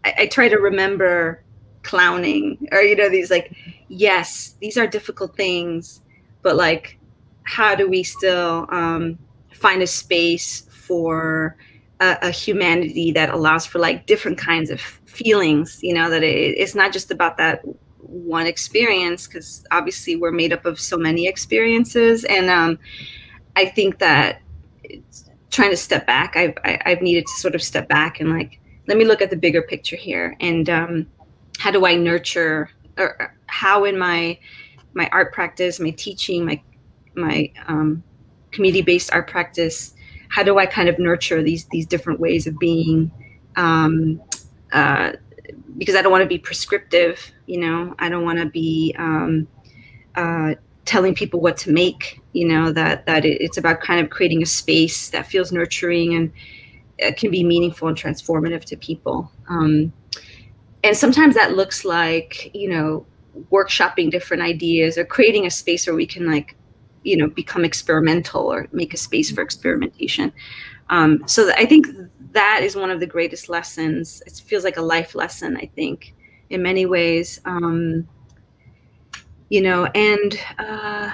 I, I try to remember clowning, or you know, these like yes, these are difficult things, but like, how do we still um, find a space for a, a, humanity that allows for like different kinds of feelings? You know, that it, it's not just about that one experience, because obviously we're made up of so many experiences, and um, I think that trying to step back, I've I, i have needed to sort of step back and like let me look at the bigger picture here and um, how do I nurture or how in my my art practice, my teaching, my my um, community-based art practice, how do I kind of nurture these these different ways of being? Um, uh, because I don't want to be prescriptive, you know. I don't want to be um, uh, telling people what to make. You know that that it's about kind of creating a space that feels nurturing and it can be meaningful and transformative to people. Um, and sometimes that looks like you know workshopping different ideas or creating a space where we can like you know become experimental or make a space for experimentation. Um, so i think that is one of the greatest lessons. It feels like a life lesson i think in many ways. Um, you know and uh,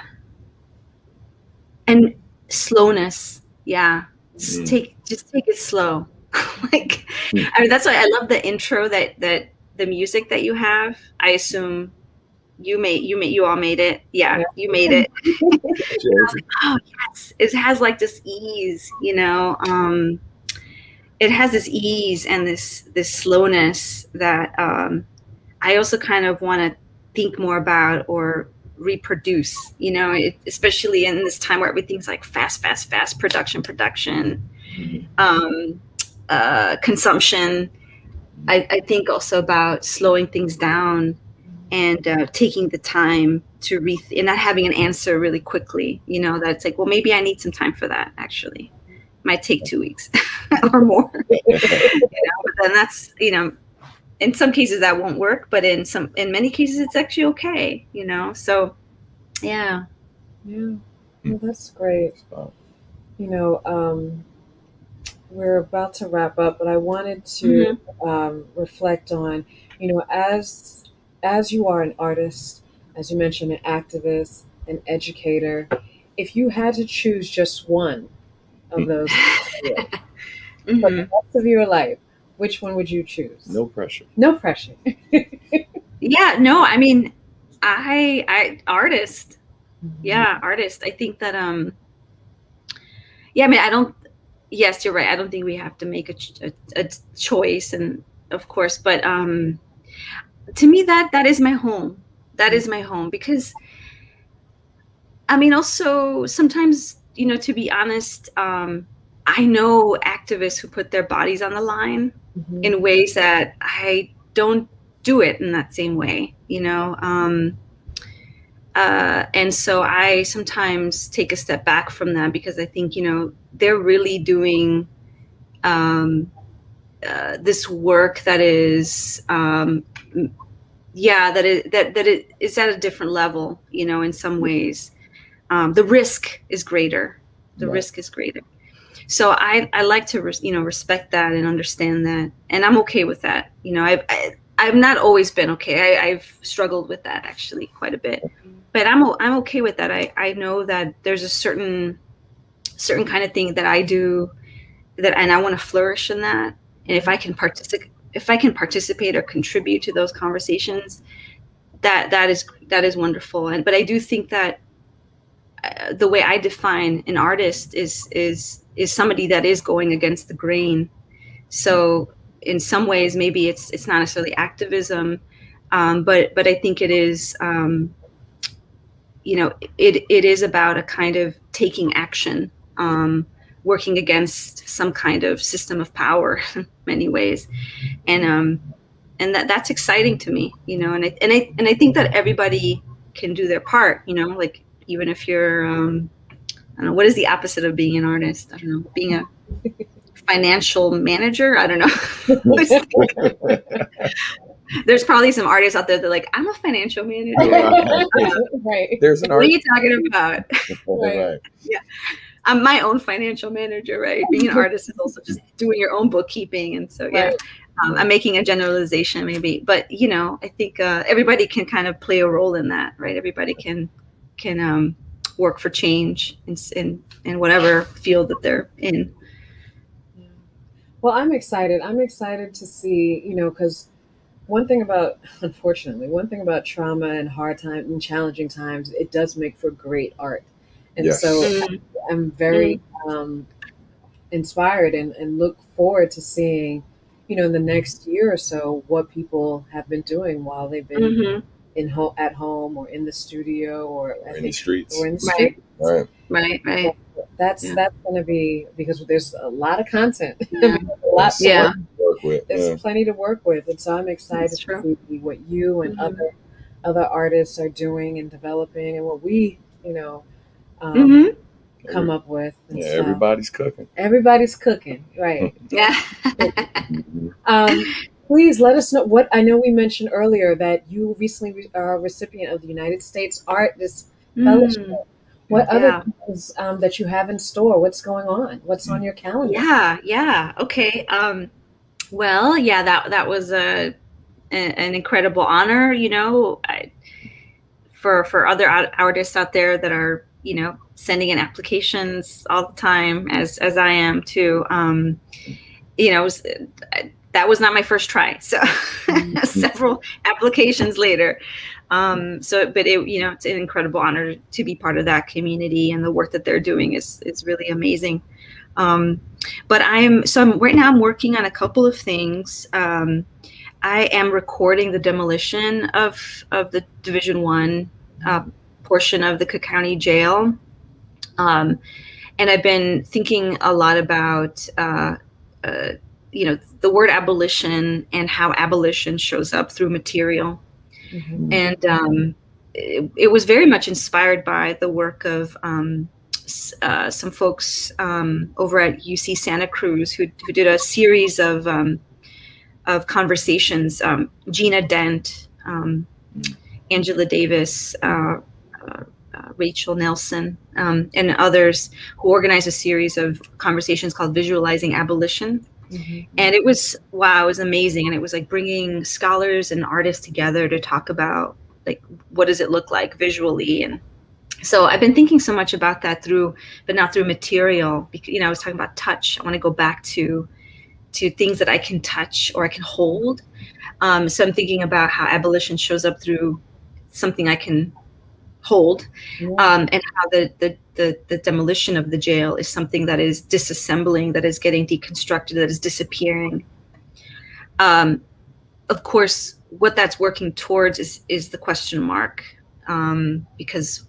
and slowness. Yeah. Just mm. take just take it slow. Like mm. i mean that's why i love the intro that that the music that you have. I assume you made you made you all made it. Yeah, yeah. you made it. Like, oh yes. It has like this ease you know um it has this ease and this this slowness that um i also kind of want to think more about or reproduce you know it, especially in this time where everything's like fast fast fast production production mm-hmm. um uh consumption. I, I think also about slowing things down and uh, taking the time to re and not having an answer really quickly you know that's like well maybe i need some time for that actually. Might take two weeks or more. You know but then that's you know in some cases that won't work but in some in many cases it's actually okay you know so yeah. Yeah. Well, that's great. You know um we're about to wrap up but i wanted to mm-hmm. um, reflect on you know as as you are an artist, as you mentioned, an activist, an educator, if you had to choose just one of those mm-hmm. for the rest of your life, which one would you choose? No pressure. No pressure. yeah, no, I mean, I, I, artist. Mm-hmm. Yeah, artist. I think that, um, yeah, I mean, I don't, yes, you're right. I don't think we have to make a, a, a choice and of course, but, um, to me that that is my home that is my home because i mean also sometimes you know to be honest um, i know activists who put their bodies on the line mm-hmm. in ways that i don't do it in that same way you know um, uh, and so i sometimes take a step back from that because i think you know they're really doing um, uh, this work that is um, yeah that it that that it is at a different level you know in some ways. Um, the risk is greater. The right. risk is greater. So i i like to you know respect that and understand that and i'm okay with that. You know i've I, have i have not always been okay. I, i've struggled with that actually quite a bit. But i'm i'm okay with that. I i know that there's a certain certain kind of thing that i do that and i want to flourish in that. And if i can participate if I can participate or contribute to those conversations, that that is that is wonderful. And but I do think that uh, the way I define an artist is is is somebody that is going against the grain. So in some ways, maybe it's it's not necessarily activism, um, but but I think it is. Um, you know, it it is about a kind of taking action. Um, working against some kind of system of power in many ways. And um and that that's exciting to me you know and i and i and i think that everybody can do their part you know like even if you're um i don't know what is the opposite of being an artist? I don't know being a financial manager? I don't know. There's probably some artists out there that are like i'm a financial manager. Right. There's an what are you talking about? Right. yeah I'm my own financial manager, right? Being an artist is also just doing your own bookkeeping, and so yeah. Right. Um, I'm making a generalization, maybe, but you know, I think uh, everybody can kind of play a role in that, right? Everybody can can um, work for change in, in in whatever field that they're in. Well, I'm excited. I'm excited to see, you know, because one thing about, unfortunately, one thing about trauma and hard times and challenging times, it does make for great art. And yes. so mm-hmm. I'm very mm-hmm. um, inspired and, and look forward to seeing, you know, in the next year or so, what people have been doing while they've been mm-hmm. in home at home or in the studio or, or in the streets. Or in the right. streets. Right. Right. Right. That's yeah. that's going to be because there's a lot of content, yeah. Lots yeah. work with. There's yeah. plenty to work with, and so I'm excited to see what you and mm-hmm. other other artists are doing and developing, and what we, you know, um, mm-hmm. come up with. yeah, so everybody's cooking. Everybody's cooking, right? yeah. Um, please let us know what I know. We mentioned earlier that you recently are a recipient of the United States Artist mm. Fellowship. What yeah. other things um, that you have in store? What's going on? What's on your calendar? Yeah, yeah. Okay. Um, well, yeah, that that was a, a an incredible honor. You know, I, for for other artists out there that are you know sending in applications all the time, as as I am too. Um, you know, was, that was not my first try. So mm-hmm. several applications later. Um, so, but it, you know, it's an incredible honor to be part of that community, and the work that they're doing is is really amazing. Um, but I'm so I'm, right now I'm working on a couple of things. Um, I am recording the demolition of of the Division One uh, portion of the Cook County Jail, um, and I've been thinking a lot about. Uh, uh, you know the word abolition and how abolition shows up through material Mm-hmm. And um, it, it, was very much inspired by the work of um, uh, some folks um, over at UC Santa Cruz who, who did a series of um, of conversations. Um, Gina Dent, um, Angela Davis, uh, uh, uh, Rachel Nelson, um, and others who organized a series of conversations called Visualizing Abolition. Mm-hmm. And it was wow, it was amazing, and it was like bringing scholars and artists together to talk about like what does it look like visually and so I've been thinking so much about that through, but not through material. Because you know, I was talking about touch. I want to go back to to things that I can touch or I can hold. Um, so I'm thinking about how abolition shows up through something I can hold, um, and how the, the, the the demolition of the jail is something that is disassembling, that is getting deconstructed, that is disappearing. Um, of course, what that's working towards is is the question mark, um, because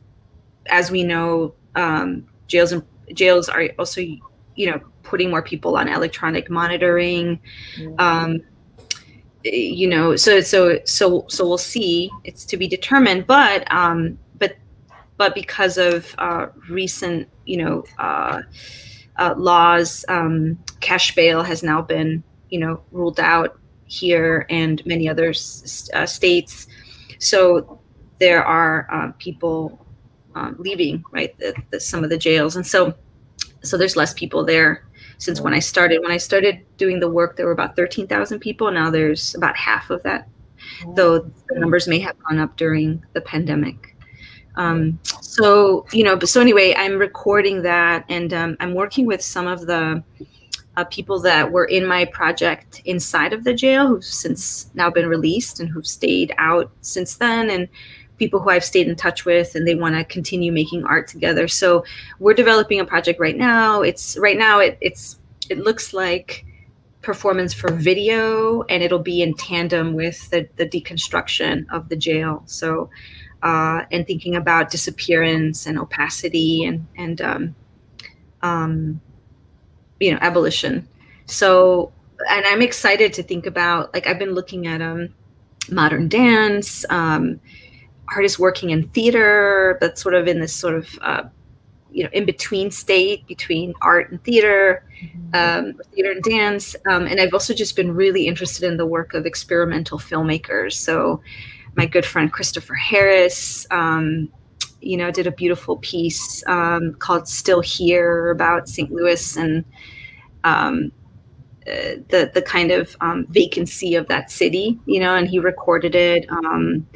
as we know, um, jails and jails are also you know putting more people on electronic monitoring. Um, you know, so so so so we'll see. It's to be determined, but um, but because of uh, recent, you know, uh, uh, laws, um, cash bail has now been, you know, ruled out here and many other s- uh, states. So there are uh, people um, leaving, right, the, the, some of the jails, and so so there's less people there since when I started. When I started doing the work, there were about 13,000 people. Now there's about half of that, though the numbers may have gone up during the pandemic. Um, so you know, but so anyway, I'm recording that, and um, I'm working with some of the uh, people that were in my project inside of the jail, who've since now been released and who've stayed out since then, and people who I've stayed in touch with, and they want to continue making art together. So we're developing a project right now. It's right now it, it's it looks like performance for video, and it'll be in tandem with the, the deconstruction of the jail. So uh, and thinking about disappearance and opacity and and um, um, you know abolition. So, and I'm excited to think about like I've been looking at um, modern dance, um, artists working in theater. That's sort of in this sort of uh, you know in between state between art and theater mm-hmm. um, theater and dance um, and i've also just been really interested in the work of experimental filmmakers so my good friend Christopher Harris, um, you know, did a beautiful piece um, called "Still Here" about St. Louis and um, uh, the the kind of um, vacancy of that city, you know, and he recorded it. Um,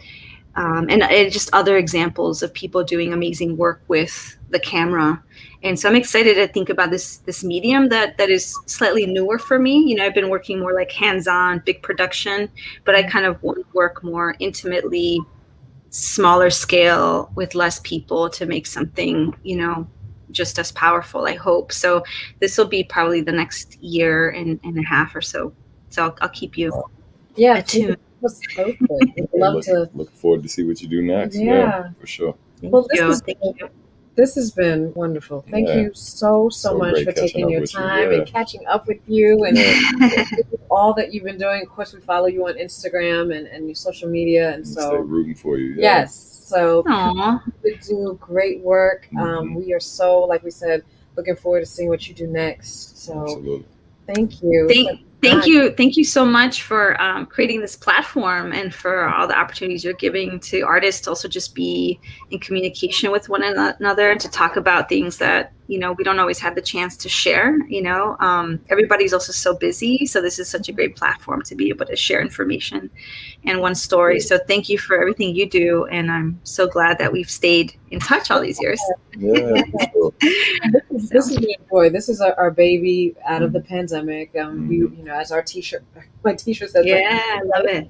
um, and, and, just other examples of people doing amazing work with the camera. And so I'm excited to think about this this medium that that is slightly newer for me. You know, I've been working more like hands-on, big production, but I mm-hmm. kind of want to work more intimately, smaller scale with less people to make something, you know, just as powerful. I hope so. This will be probably the next year and, and a half or so. So I'll, I'll keep you. Uh, yeah, attuned was so love look, to look forward to see what you do next. Yeah, yeah for sure. Well, this, is, this has been wonderful. Thank yeah. you so so, so much for taking your time you, yeah. and catching up with you and all that you've been doing. Of course, we follow you on Instagram and, and your social media, and, and so rooting for you. Yes. So you do great work. Um, mm-hmm. Um, we are so, like we said, looking forward to seeing what you do next. So Absolutely. thank you. Thank, thank you thank you so much for um, creating this platform and for all the opportunities you're giving to artists to also just be in communication with one another and to talk about things that you know we don't always have the chance to share you know um, everybody's also so busy so this is such a great platform to be able to share information and one story so thank you for everything you do and i'm so glad that we've stayed in touch all these years yeah. this, this is a joy this is our, our baby out of the mm-hmm. pandemic um, we mm-hmm. you know as our t-shirt my t-shirt says yeah i love it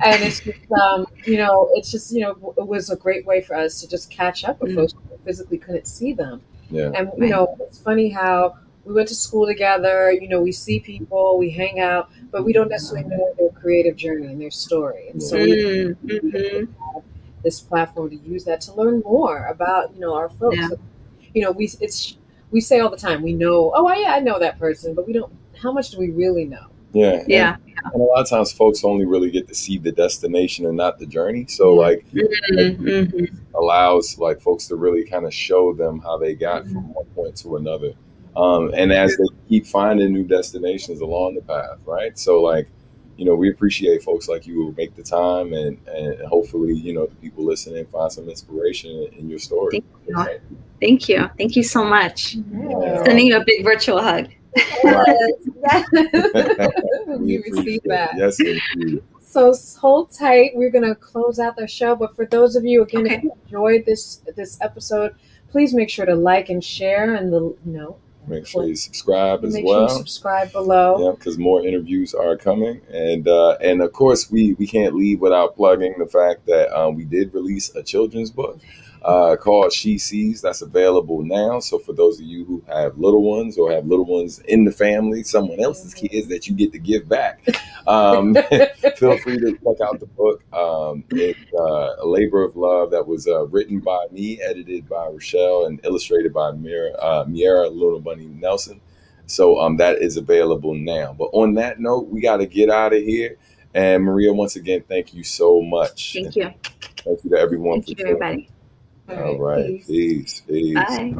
and it's just um, you know it's just you know it was a great way for us to just catch up with mm-hmm. folks who physically couldn't see them yeah. And you know, it's funny how we went to school together. You know, we see people, we hang out, but we don't necessarily know their creative journey and their story. And so mm-hmm. we mm-hmm. this platform to use that to learn more about you know our folks. Yeah. You know, we it's we say all the time we know. Oh, yeah, I know that person, but we don't. How much do we really know? Yeah. Yeah. And, and, a lot of times folks only really get to see the destination and not the journey. So like mm-hmm. mm-hmm. allows like folks to really kind of show them how they got mm-hmm. from one point to another. Um, and as they keep finding new destinations along the path, right? So like, you know, we appreciate folks like you who make the time and, and hopefully, you know, the people listening find some inspiration in your story. Thank you. Thank you. Thank you so much. Yeah. Sending you a big virtual hug. Yes. we receive that. Yes, indeed. So hold tight. We're gonna close out the show. But for those of you again, okay. if you enjoyed this this episode, please make sure to like and share and the you know make sure you subscribe as make well. Sure subscribe below. Yeah, because more interviews are coming, and uh, and of course we we can't leave without plugging the fact that um, we did release a children's book uh, called She Sees. That's available now. So for those of you who have little ones or have little ones in the family, someone else's kids that you get to give back, um, feel free to check out the book. Um, it's uh, a labor of love that was uh, written by me, edited by Rachelle, and illustrated by Miera, uh, Miera Luna Bunny Nelson. So um, that is available now. But on that note, we got to get out of here. And Maria, once again, thank you so much. Thank you. Thank you to everyone. Thank you, everybody. All, All right. right. Peace. Peace. peace. Bye.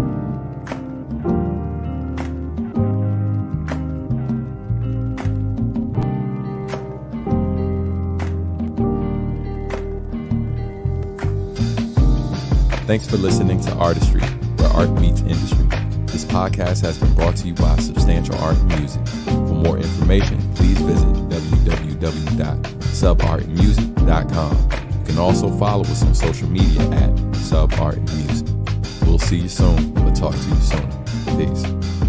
Thanks for listening to ARTdustry, where art meets industry. This podcast has been brought to you by Substantial Art and Music. For more information, please visit www.subartmusic.com. You can also follow us on social media at Sub Art Music. We'll see you soon. We'll talk to you soon. Peace.